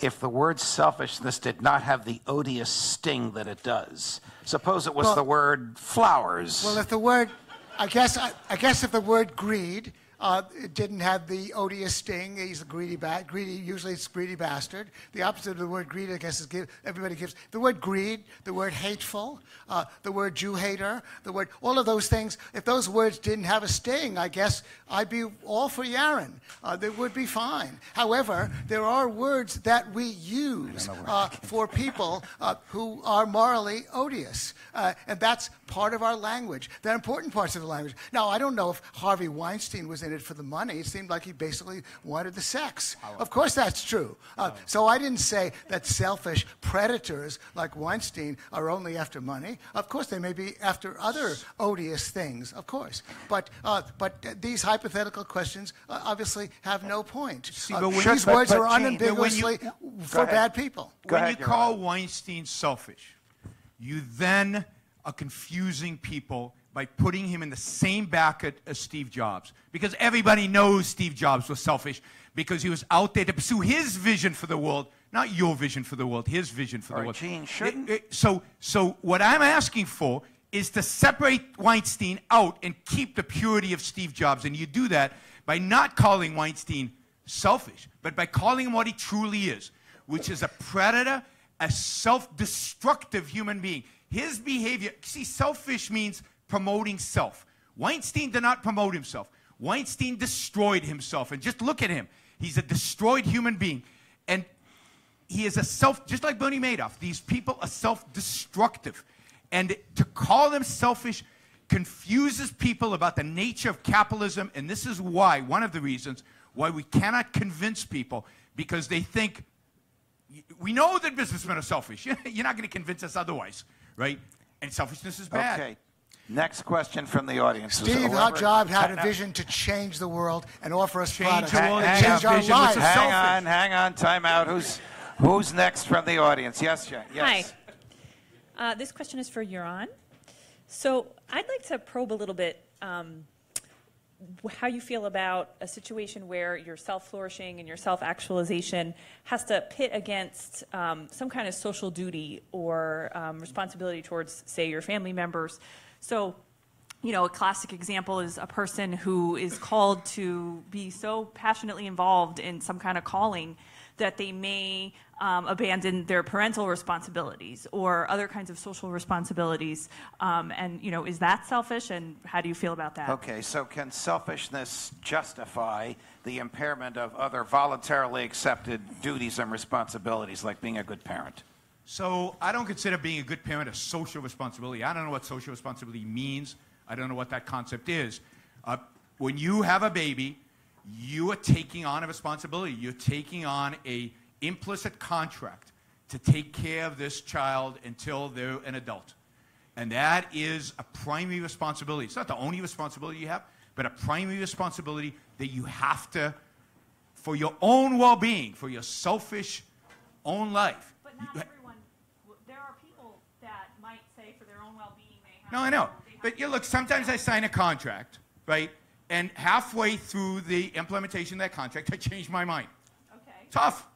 if the word selfishness did not have the odious sting that it does? Suppose it was Well- the word flowers. Well, if the word, I guess, I, I guess if the word greed uh, it didn't have the odious sting, he's a greedy, ba- greedy. Usually, it's greedy bastard. The opposite of the word greed, I guess, is give, everybody gives the word greed, the word hateful, uh, the word Jew hater, the word all of those things. If those words didn't have a sting, I guess I'd be all for Yaron. Uh, they would be fine. However, there are words that we use uh, for people uh, who are morally odious, uh, and that's part of our language. They're important parts of the language. Now, I don't know if Harvey Weinstein was in it for the money. It seemed like he basically wanted the sex. Of course, that's true. Uh, so I didn't say that selfish predators like Weinstein are only after money. Of course, they may be after other odious things. Of course, but uh, but uh, these hypothetical questions uh, obviously have no point. Uh, but when these you- words but- are but, Gene, but you- unambiguously for ahead. bad people. Go when ahead, you call Honor. Weinstein selfish, you then are confusing people by putting him in the same bucket as Steve Jobs. Because everybody knows Steve Jobs was selfish because he was out there to pursue his vision for the world, not your vision for the world, his vision for the world. Gene, shouldn't- Eh, eh, So, so what I'm asking for is to separate Weinstein out and keep the purity of Steve Jobs. And you do that by not calling Weinstein selfish, but by calling him what he truly is, which is a predator, a self destructive human being. His behavior, see, selfish means promoting self. Weinstein did not promote himself. Weinstein destroyed himself. And just look at him. He's a destroyed human being. And he is a self, just like Bernie Madoff, these people are self destructive. And to call them selfish confuses people about the nature of capitalism. And this is why, one of the reasons why we cannot convince people because they think we know that businessmen are selfish. You're not going to convince us otherwise, right? And selfishness is bad. Okay. Next question from the audience. Steve, our Elaborate- job had a vision to change the world and offer us Change products. the world and and change our our vision lives. Hang on, hang on, time out. Who's, who's next from the audience? Yes, Jen. Yes. Hi. Uh, this question is for Yaron. So I'd like to probe a little bit um, how you feel about a situation where your self-flourishing and your self-actualization has to pit against um, some kind of social duty or um, responsibility towards, say, your family members. So you know, a classic example is a person who is called to be so passionately involved in some kind of calling that they may um, abandon their parental responsibilities or other kinds of social responsibilities. Um, and, you know, is that selfish? And how do you feel about that? Okay, so can selfishness justify the impairment of other voluntarily accepted duties and responsibilities, like being a good parent? So I don't consider being a good parent a social responsibility. I don't know what social responsibility means. I don't know what that concept is. Uh, when you have a baby, you are taking on a responsibility. You're taking on a implicit contract to take care of this child until they're an adult. And that is a primary responsibility. It's not the only responsibility you have, but a primary responsibility that you have to, for your own well being, for your selfish own life. But not there are people that might say for their own well-being, they have No, I know. But you look, sometimes I sign a contract, right? And halfway through the implementation of that contract, I change my mind. Okay. Tough,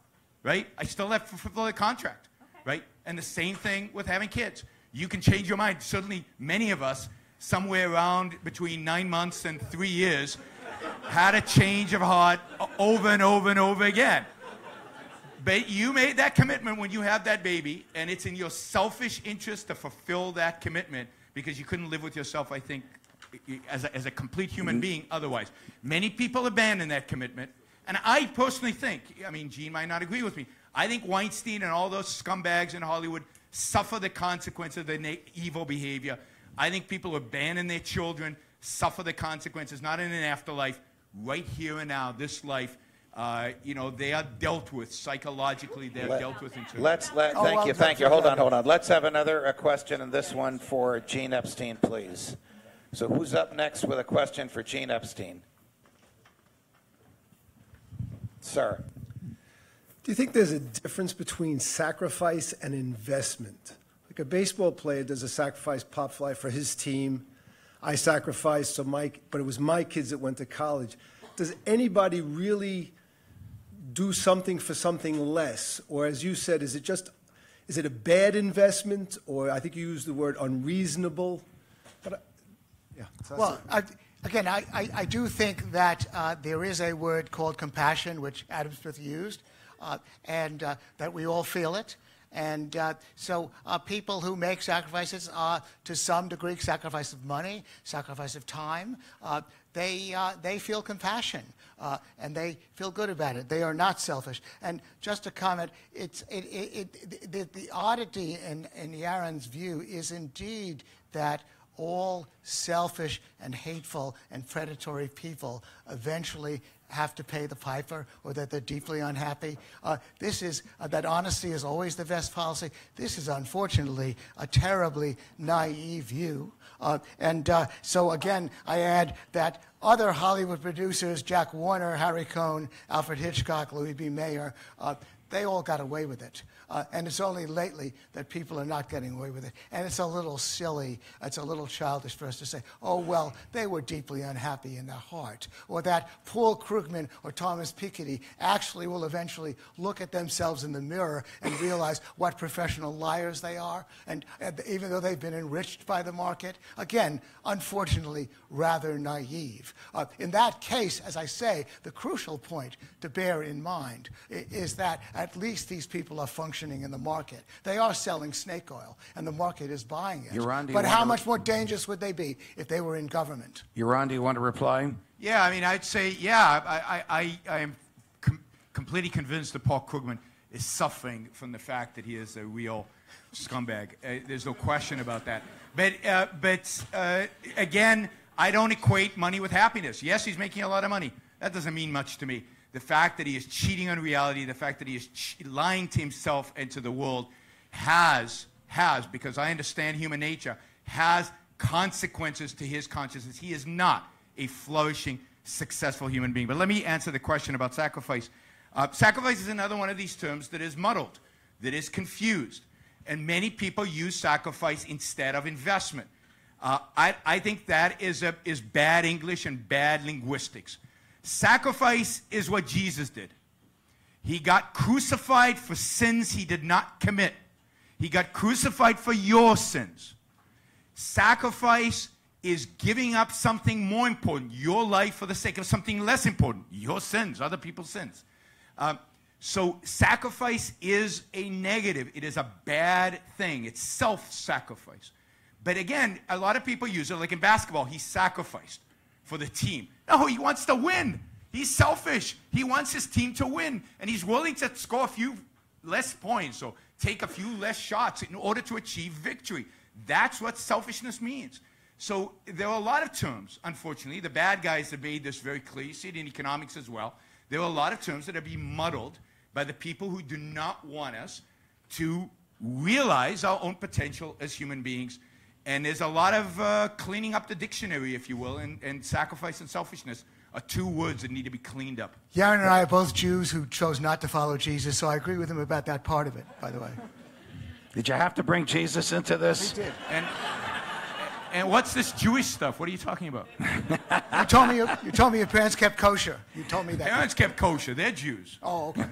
right? I still have to fulfill the contract, Okay. right? And the same thing with having kids. You can change your mind. Certainly, many of us, somewhere around between nine months and three years, had a change of heart over and over and over again. But you made that commitment when you have that baby, and it's in your selfish interest to fulfill that commitment because you couldn't live with yourself, I think, as a, as a complete human mm. being otherwise. Many people abandon that commitment. And I personally think, I mean, Gene might not agree with me, I think Weinstein and all those scumbags in Hollywood suffer the consequences of their na- evil behavior. I think people who abandon their children suffer the consequences, not in an afterlife, right here and now, this life. Uh, you know, they are dealt with psychologically, they're Let- dealt with internally. Let's let, Oh, thank well, you, thank you. Hold on, hold on. Let's have another uh question, and this one for Gene Epstein, please. So who's up next with a question for Gene Epstein? Sir. Do you think there's a difference between sacrifice and investment? Like a baseball player does a sacrifice pop fly for his team. I sacrificed so Mike, but it was my kids that went to college. Does anybody really do something for something less? Or as you said, is it just, is it a bad investment? Or I think you used the word unreasonable? But, I- yeah. so Well. I, again, I, I, I do think that uh, there is a word called compassion, which Adam Smith used, uh, and uh, that we all feel it. And uh, so uh, people who make sacrifices, uh, to some degree, sacrifice of money, sacrifice of time, uh, they, uh, they feel compassion and they feel good about it. They are not selfish. And just a comment, it's, it, it, it, the, the oddity in, in Yaron's view is indeed that all selfish and hateful and predatory people eventually have to pay the piper or that they're deeply unhappy. Uh, this is, uh, that honesty is always the best policy. This is unfortunately a terribly naive view. Uh, and uh, so again, I add that other Hollywood producers, Jack Warner, Harry Cohn, Alfred Hitchcock, Louis B. Mayer, uh, they all got away with it. Uh, and it's only lately that people are not getting away with it. And it's a little silly, it's a little childish for us to say, oh, well, they were deeply unhappy in their heart. Or that Paul Krugman or Thomas Piketty actually will eventually look at themselves in the mirror and realize what professional liars they are. And, and even though they've been enriched by the market, again, unfortunately, rather naive. Uh, in that case, as I say, the crucial point to bear in mind is that at least these people are functioning in the market. They are selling snake oil, and the market is buying it. Yaron, but how much more dangerous would they be if they were in government? Yaron, do you want to reply? Yeah, I mean, I'd say, yeah, I, I, I, I am com- completely convinced that Paul Krugman is suffering from the fact that he is a real scumbag. Uh, there's no question about that. But, uh, but uh, again, I don't equate money with happiness. Yes, he's making a lot of money. That doesn't mean much to me. The fact that he is cheating on reality, the fact that he is lying to himself and to the world has, has, because I understand human nature, has consequences to his consciousness. He is not a flourishing, successful human being. But let me answer the question about sacrifice. Uh, sacrifice is another one of these terms that is muddled, that is confused. And many people use sacrifice instead of investment. Uh, I, I think that is, a, is bad English and bad linguistics. Sacrifice is what Jesus did. He got crucified for sins he did not commit. He got crucified for your sins. Sacrifice is giving up something more important, your life for the sake of something less important, your sins, other people's sins. Um, so sacrifice is a negative. It is a bad thing. It's self-sacrifice. But again, a lot of people use it like in basketball. He sacrificed for the team. No, he wants to win. He's selfish. He wants his team to win, and he's willing to score a few less points or take a few less shots in order to achieve victory. That's what selfishness means. So there are a lot of terms, unfortunately. The bad guys have made this very clear. You see it in economics as well. There are a lot of terms that are being muddled by the people who do not want us to realize our own potential as human beings. And there's a lot of uh, cleaning up the dictionary, if you will, and, and sacrifice and selfishness are two words that need to be cleaned up. Yaron and I are both Jews who chose not to follow Jesus, so I agree with him about that part of it, by the way. Did you have to bring Jesus into this? He did. And, and what's this Jewish stuff? What are you talking about? You told me, you told me your parents kept kosher. You told me that. Parents kept kosher. They're Jews. Oh, okay.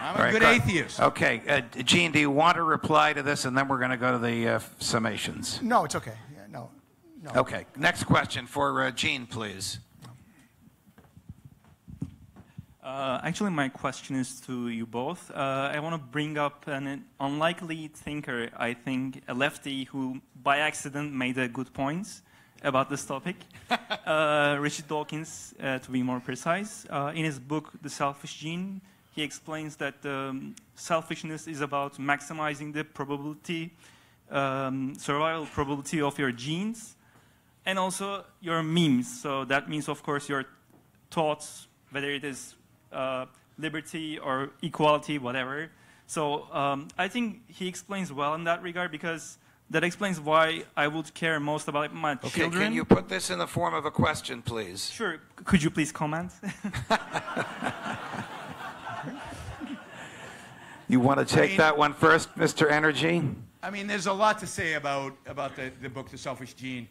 I'm a All right, good go- atheist. Okay, uh, Gene, do you want to reply to this, and then we're going to go to the uh, summations? No, it's okay. Yeah, no. No. Okay, next question for uh, Gene, please. Uh, actually, my question is to you both. Uh, I want to bring up an unlikely thinker, I think, a lefty who by accident made a good point about this topic. uh, Richard Dawkins, uh, to be more precise. Uh, in his book, The Selfish Gene, he explains that um, selfishness is about maximizing the probability, um, survival probability of your genes and also your memes. So that means, of course, your thoughts, whether it is uh, liberty or equality, whatever. So um, I think he explains well in that regard because that explains why I would care most about my Okay, children. can you put this in the form of a question, please? Sure. Could you please comment? You want to take mean- that one first, Mr. Energy? I mean, there's a lot to say about, about the, the book, The Selfish Gene.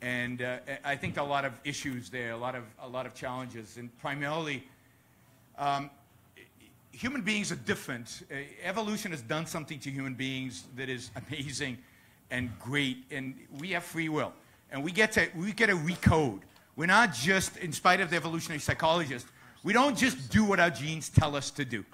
And uh, I think a lot of issues there, a lot of, a lot of challenges. And primarily, um, human beings are different. Uh, evolution has done something to human beings that is amazing and great. And we have free will. And we get to, we get to recode. We're not just, in spite of the evolutionary psychologists, we don't just do what our genes tell us to do.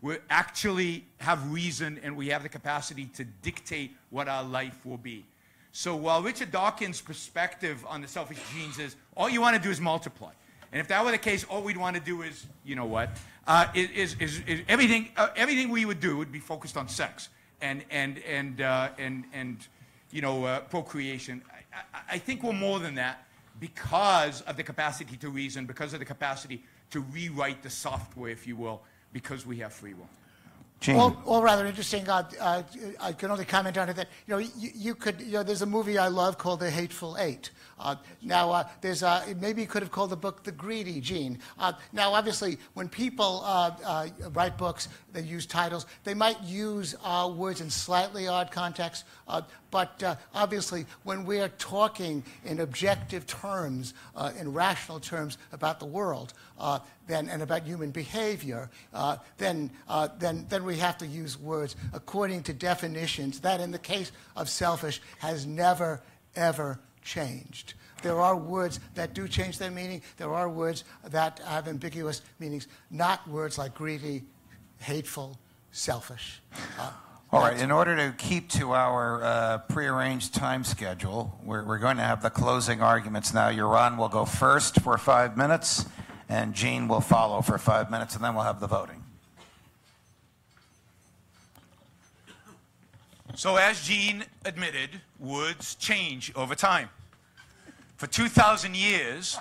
We actually have reason and we have the capacity to dictate what our life will be. So while Richard Dawkins' perspective on the selfish genes is all you want to do is multiply. And if that were the case, all we'd want to do is, you know what, uh, is, is, is everything, uh, everything we would do would be focused on sex and, and, and, uh, and, and you know, uh, procreation. I, I, I think we're more than that because of the capacity to reason, because of the capacity to rewrite the software, if you will, because we have free will. Gene. All, all rather interesting. Uh, uh, I can only comment on it that you know you, you could you know there's a movie I love called The Hateful Eight. Uh, now uh, there's uh, maybe you could have called the book The Greedy Gene. Now obviously when people write books, they use titles. They might use words in slightly odd contexts, but obviously when we're talking in objective terms, in rational terms about the world, then and about human behavior, uh, then uh, then then we have to use words according to definitions that, in the case of selfish, has never ever changed. There are words that do change their meaning. There are words that have ambiguous meanings, not words like greedy, hateful, selfish. Uh, All right, in order to keep to our uh, prearranged time schedule, we're, we're going to have the closing arguments now. Yaron will go first for five minutes, and Gene will follow for five minutes, and then we'll have the voting. So, as Gene admitted, words change over time. For 2,000 years,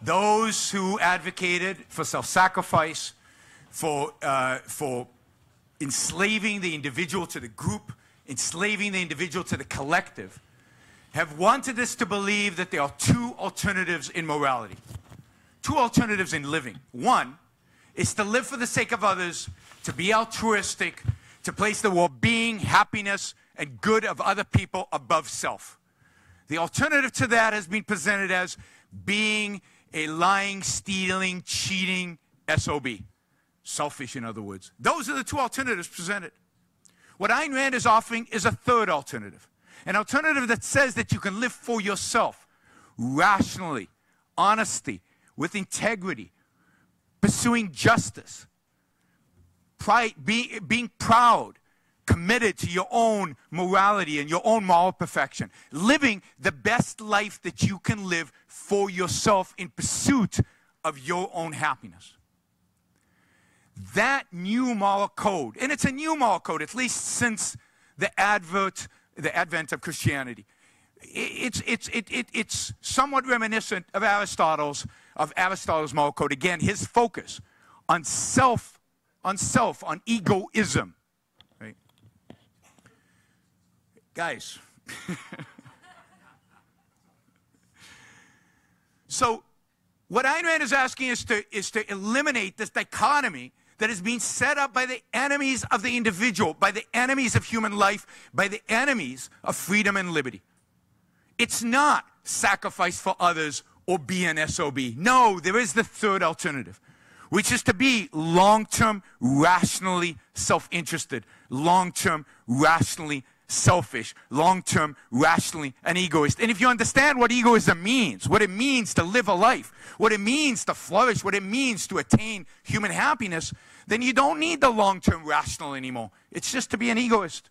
those who advocated for self sacrifice, for, uh, for enslaving the individual to the group, enslaving the individual to the collective, have wanted us to believe that there are two alternatives in morality, two alternatives in living. One is to live for the sake of others, to be altruistic, to place the well being, happiness, and good of other people above self. The alternative to that has been presented as being a lying, stealing, cheating SOB. Selfish, in other words. Those are the two alternatives presented. What Ayn Rand is offering is a third alternative an alternative that says that you can live for yourself rationally, honesty, with integrity, pursuing justice, pride, be, being proud, committed to your own morality and your own moral perfection, living the best life that you can live for yourself in pursuit of your own happiness. That new moral code, and it's a new moral code, at least since the advert, the advent of Christianity. It's, it's, it, it, it's somewhat reminiscent of Aristotle's, of Aristotle's moral code. Again, his focus on self, on self, on egoism. Right? Guys. so what Ayn Rand is asking is to, is to eliminate this dichotomy that is being set up by the enemies of the individual, by the enemies of human life, by the enemies of freedom and liberty. It's not sacrifice for others or be an SOB. No, there is the third alternative, which is to be long term, rationally self interested, long term, rationally selfish, long term, rationally an egoist. And if you understand what egoism means, what it means to live a life, what it means to flourish, what it means to attain human happiness, then you don't need the long term rational anymore. It's just to be an egoist,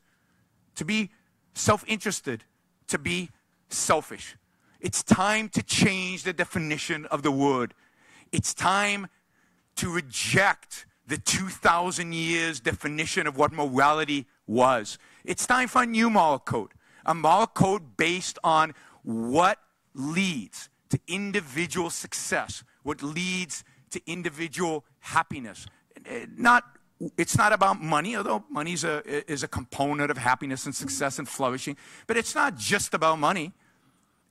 to be self interested, to be selfish. It's time to change the definition of the word. It's time to reject the 2,000 years definition of what morality was. It's time for a new moral code, a moral code based on what leads to individual success, what leads to individual happiness. Eh, eh, not, it's not about money, although money is a, is a component of happiness and success and flourishing, but it's not just about money.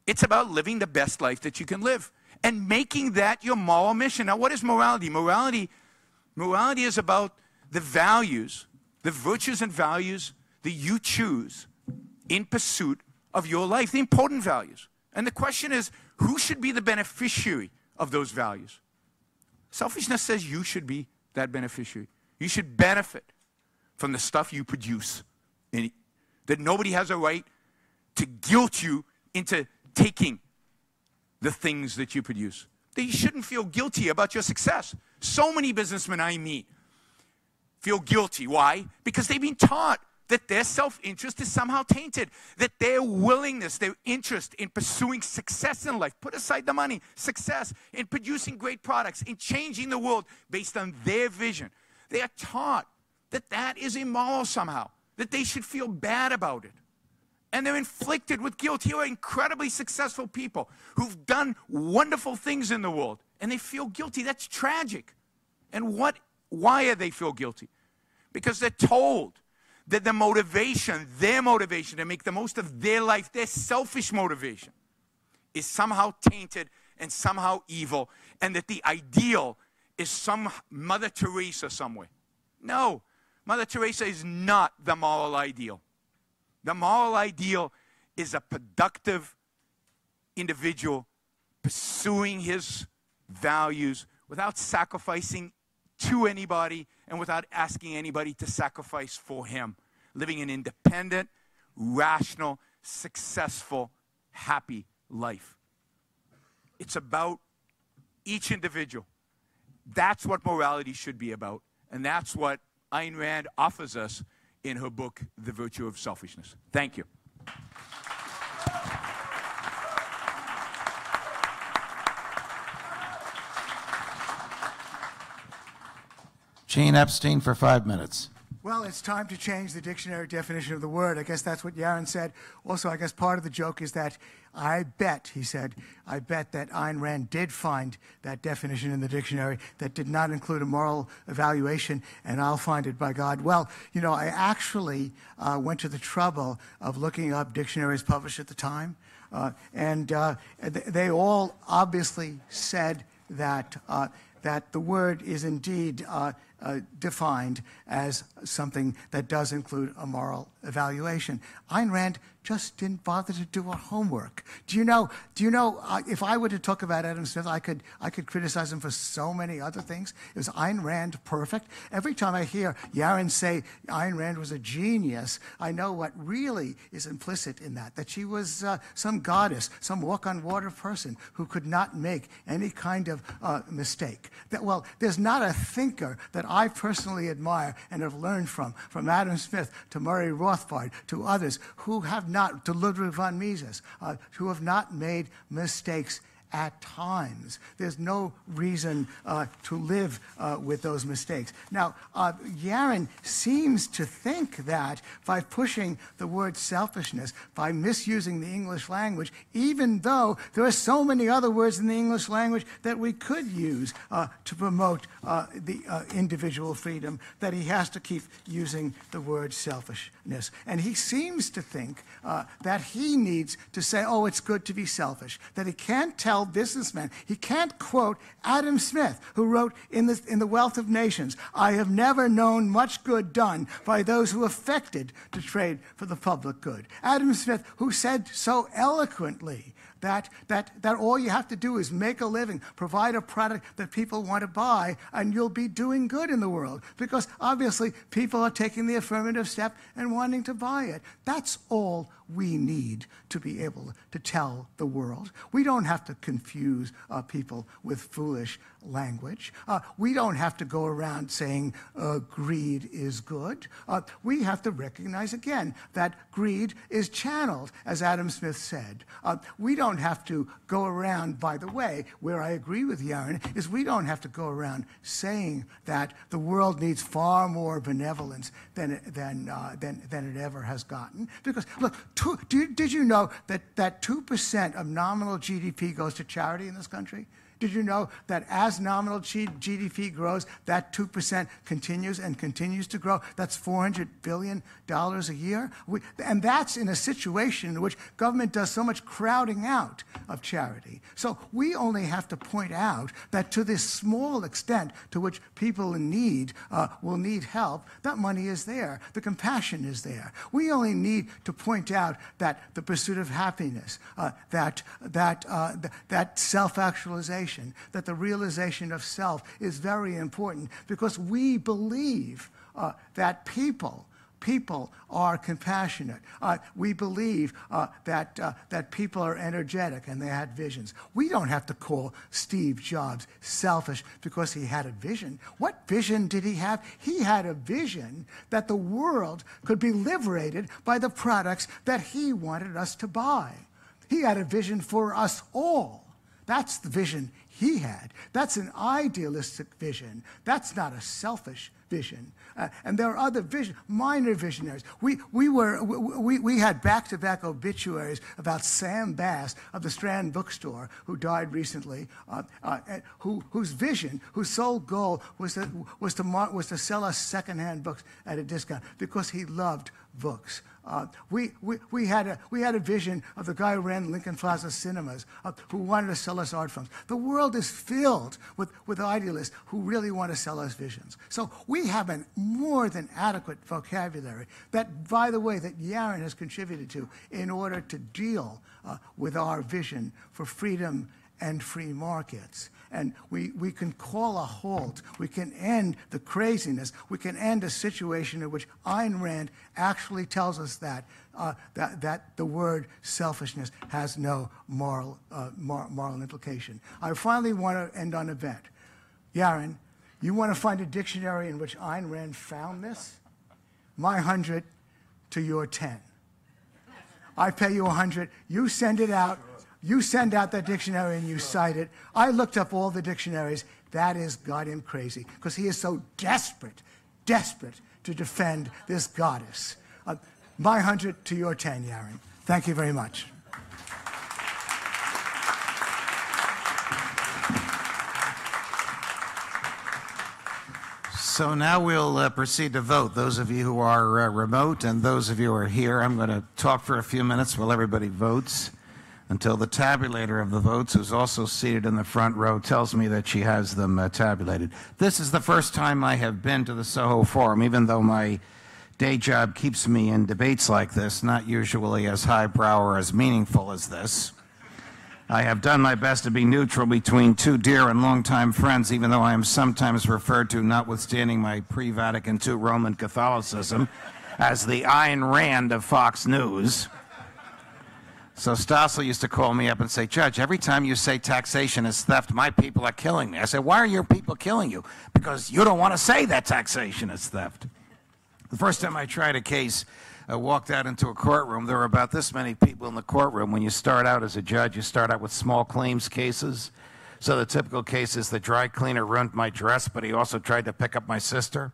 It's about living the best life that you can live and making that your moral mission. Now, what is morality? Morality, morality is about the values, the virtues and values that you choose in pursuit of your life, the important values. And the question is, who should be the beneficiary of those values? Selfishness says you should be that beneficiary. You should benefit from the stuff you produce. And that nobody has a right to guilt you into taking the things that you produce. That you shouldn't feel guilty about your success. So many businessmen I meet feel guilty. Why? Because they've been taught that their self interest is somehow tainted, that their willingness, their interest in pursuing success in life, put aside the money, success in producing great products, in changing the world based on their vision, they are taught that that is immoral somehow, that they should feel bad about it. And they're inflicted with guilt. Here are incredibly successful people who've done wonderful things in the world, and they feel guilty. That's tragic. And what, why do they feel guilty? because they're told that the motivation, their motivation to make the most of their life, their selfish motivation, is somehow tainted and somehow evil, and that the ideal is some Mother Teresa somewhere. No, Mother Teresa is not the moral ideal. The moral ideal is a productive individual pursuing his values without sacrificing to anybody and without asking anybody to sacrifice for him. Living an independent, rational, successful, happy life. It's about each individual. That's what morality should be about. And that's what Ayn Rand offers us in her book, The Virtue of Selfishness. Thank you. Gene Epstein for five minutes. Well, it's time to change the dictionary definition of the word. I guess that's what Yaron said. Also, I guess part of the joke is that I bet, he said, I bet that Ayn Rand did find that definition in the dictionary that did not include a moral evaluation, and I'll find it by God. Well, you know, I actually uh, went to the trouble of looking up dictionaries published at the time, uh, and uh, they all obviously said that, uh, that the word is indeed uh, uh, defined as something that does include a moral evaluation. Ayn Rand just didn't bother to do her homework. Do you know? Do you know? Uh, if I were to talk about Adam Smith, I could I could criticize him for so many other things. Is Ayn Rand perfect? Every time I hear Yaron say Ayn Rand was a genius, I know what really is implicit in that. That she was uh, some goddess, some walk on water person who could not make any kind of uh, mistake. That well, there's not a thinker that I personally admire and have learned from, from Adam Smith to Murray Rothbard to others who have not, to Ludwig von Mises, uh, who have not made mistakes at times. There's no reason uh, to live uh, with those mistakes. Now, uh, Yaron seems to think that by pushing the word selfishness, by misusing the English language, even though there are so many other words in the English language that we could use uh, to promote uh, the uh, individual freedom, that he has to keep using the word selfishness. And he seems to think that he needs to say, oh, it's good to be selfish, that he can't tell businessman. He can't quote Adam Smith, who wrote in the, in the Wealth of Nations, I have never known much good done by those who affected to trade for the public good. Adam Smith, who said so eloquently that, that, that all you have to do is make a living, provide a product that people want to buy, and you'll be doing good in the world. Because obviously, people are taking the affirmative step and wanting to buy it. That's all we need to be able to tell the world. We don't have to confuse uh, people with foolish language. Uh, we don't have to go around saying uh, greed is good. Uh, we have to recognize again that greed is channeled, as Adam Smith said. Uh, we don't have to go around, by the way, where I agree with Yaron, is we don't have to go around saying that the world needs far more benevolence than, than, uh, than, than it ever has gotten. Because, look, two, did you know that, that 2% of nominal GDP goes to charity in this country? Did you know that as nominal GDP grows, that 2% continues and continues to grow? That's $400 billion a year. We, and that's in a situation in which government does so much crowding out of charity. So we only have to point out that to this small extent to which people in need uh, will need help, that money is there. The compassion is there. We only need to point out that the pursuit of happiness, uh, that, that, uh, th that self-actualization, realization that the realization of self is very important because we believe uh, that people people are compassionate. Uh, we believe uh, that, uh, that people are energetic and they had visions. We don't have to call Steve Jobs selfish because he had a vision. What vision did he have? He had a vision that the world could be liberated by the products that he wanted us to buy. He had a vision for us all. That's the vision he had. That's an idealistic vision. That's not a selfish vision. Uh, and there are other vision, minor visionaries. We, we, were, we, we had back to back obituaries about Sam Bass of the Strand Bookstore, who died recently, uh, uh, who, whose vision, whose sole goal was to, was, to was to sell us secondhand books at a discount because he loved books. Uh, we, we, we, had a, we had a vision of the guy who ran Lincoln Plaza Cinemas uh, who wanted to sell us art films. The world is filled with, with idealists who really want to sell us visions. So we have a more than adequate vocabulary that, by the way, that Yaron has contributed to in order to deal uh, with our vision for freedom and free markets and we, we can call a halt. We can end the craziness. We can end a situation in which Ayn Rand actually tells us that, uh, that, that the word selfishness has no moral, uh, moral, moral implication. I finally want to end on a bet. Yaron, you want to find a dictionary in which Ayn Rand found this? My 100 to your 10. I pay you 100. You send it out. You send out that dictionary and you cite it. I looked up all the dictionaries. That is got him crazy because he is so desperate, desperate to defend this goddess. Uh, my 100 to your 10, Yaron. Thank you very much. So now we'll uh, proceed to vote. Those of you who are uh, remote and those of you who are here, I'm going to talk for a few minutes while everybody votes until the tabulator of the votes, who's also seated in the front row, tells me that she has them uh, tabulated. This is the first time I have been to the Soho Forum, even though my day job keeps me in debates like this, not usually as highbrow or as meaningful as this. I have done my best to be neutral between two dear and longtime friends, even though I am sometimes referred to, notwithstanding my pre Vatican II Roman Catholicism, as the Ayn Rand of Fox News. So Stossel used to call me up and say, Judge, every time you say taxation is theft, my people are killing me. I said, Why are your people killing you? Because you don't want to say that taxation is theft. The first time I tried a case, I walked out into a courtroom. There were about this many people in the courtroom. When you start out as a judge, you start out with small claims cases. So the typical case is the dry cleaner ruined my dress, but he also tried to pick up my sister.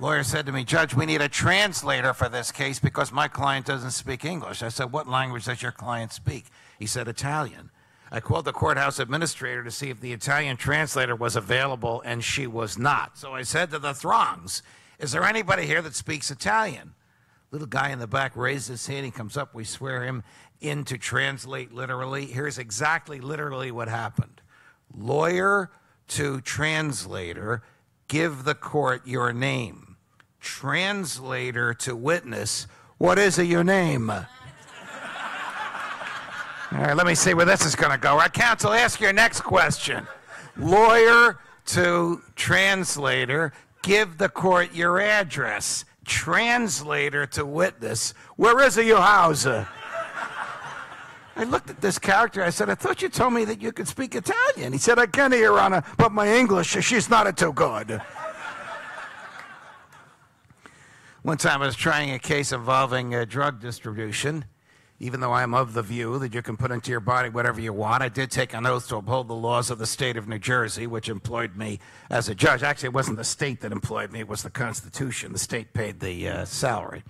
Lawyer said to me, Judge, we need a translator for this case because my client doesn't speak English. I said, What language does your client speak? He said, Italian. I called the courthouse administrator to see if the Italian translator was available, and she was not. So I said to the throngs, Is there anybody here that speaks Italian? Little guy in the back raised his hand. He comes up. We swear him in to translate literally. Here's exactly literally what happened lawyer to translator, give the court your name translator to witness, what is it, your name? All right, let me see where this is going to go. All right, counsel, ask your next question. Lawyer to translator, give the court your address. Translator to witness, where is it, your house? I looked at this character. I said, I thought you told me that you could speak Italian. He said, I can, Your Honor, but my English, she's not too good. One time I was trying a case involving uh, drug distribution. Even though I'm of the view that you can put into your body whatever you want, I did take an oath to uphold the laws of the state of New Jersey, which employed me as a judge. Actually, it wasn't the state that employed me, it was the Constitution. The state paid the uh, salary.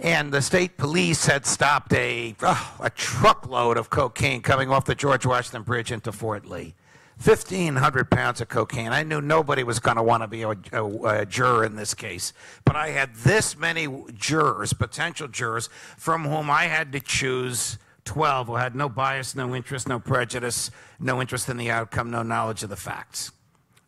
And the state police had stopped a, oh, a truckload of cocaine coming off the George Washington Bridge into Fort Lee. 1,500 pounds of cocaine. I knew nobody was going to want to be a, a, a, juror in this case. But I had this many jurors, potential jurors, from whom I had to choose 12 who had no bias, no interest, no prejudice, no interest in the outcome, no knowledge of the facts.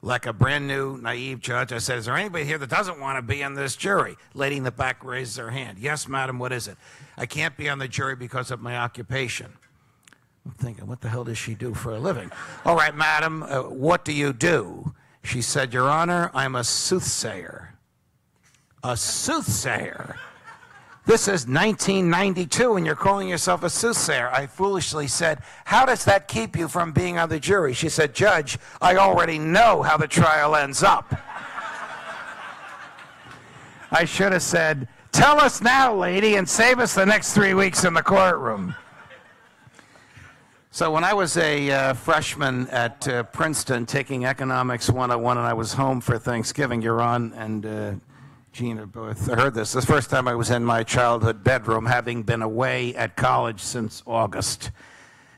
Like a brand new, naive judge, I said, Is there anybody here that doesn't want to be on this jury? Lady in the back raises her hand. Yes, madam, what is it? I can't be on the jury because of my occupation. I'm thinking, what the hell does she do for a living? All right, madam, uh, what do you do? She said, Your Honor, I'm a soothsayer. A soothsayer? This is 1992 and you're calling yourself a soothsayer. I foolishly said, How does that keep you from being on the jury? She said, Judge, I already know how the trial ends up. I should have said, Tell us now, lady, and save us the next three weeks in the courtroom. So when I was a uh, freshman at uh, Princeton taking Economics 101 and I was home for Thanksgiving, Yaron and uh, Gene have both heard this. This the first time I was in my childhood bedroom, having been away at college since August.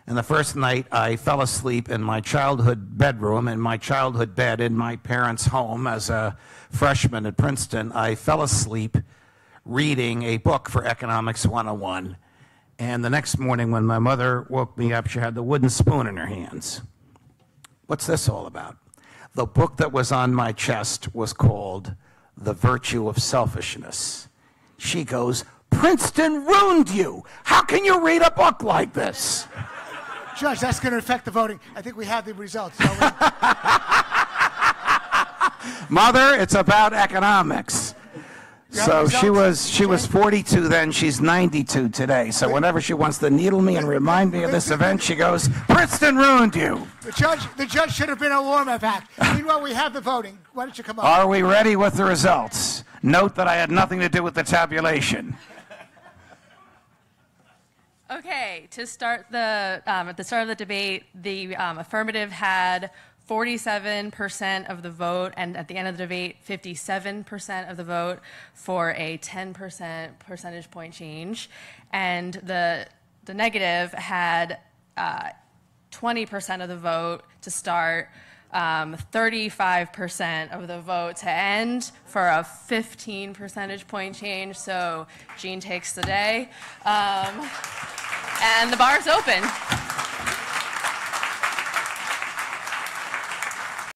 And the first night I fell asleep in my childhood bedroom, in my childhood bed, in my parents' home as a freshman at Princeton, I fell asleep reading a book for Economics 101. And the next morning, when my mother woke me up, she had the wooden spoon in her hands. What's this all about? The book that was on my chest was called The Virtue of Selfishness. She goes, Princeton ruined you. How can you read a book like this? Judge, that's going to affect the voting. I think we have the results. Mother, it's about economics. Have So she was she was 42 then, she's 92 today. So whenever she wants to needle me and remind me of this event, she goes, "Princeton ruined you." The judge, the judge should have been a warm-up act. Meanwhile, we have the voting. Why don't you come up? Are we ready with the results? Note that I had nothing to do with the tabulation. Okay, to start the, um, at the start of the debate, the um, affirmative had 47% of the vote, and at the end of the debate, 57% of the vote for a 10% percentage point change. And the, the negative had uh, 20% of the vote to start, um, 35% of the vote to end for a 15 percentage point change. So Gene takes the day. Um, and the bar's open.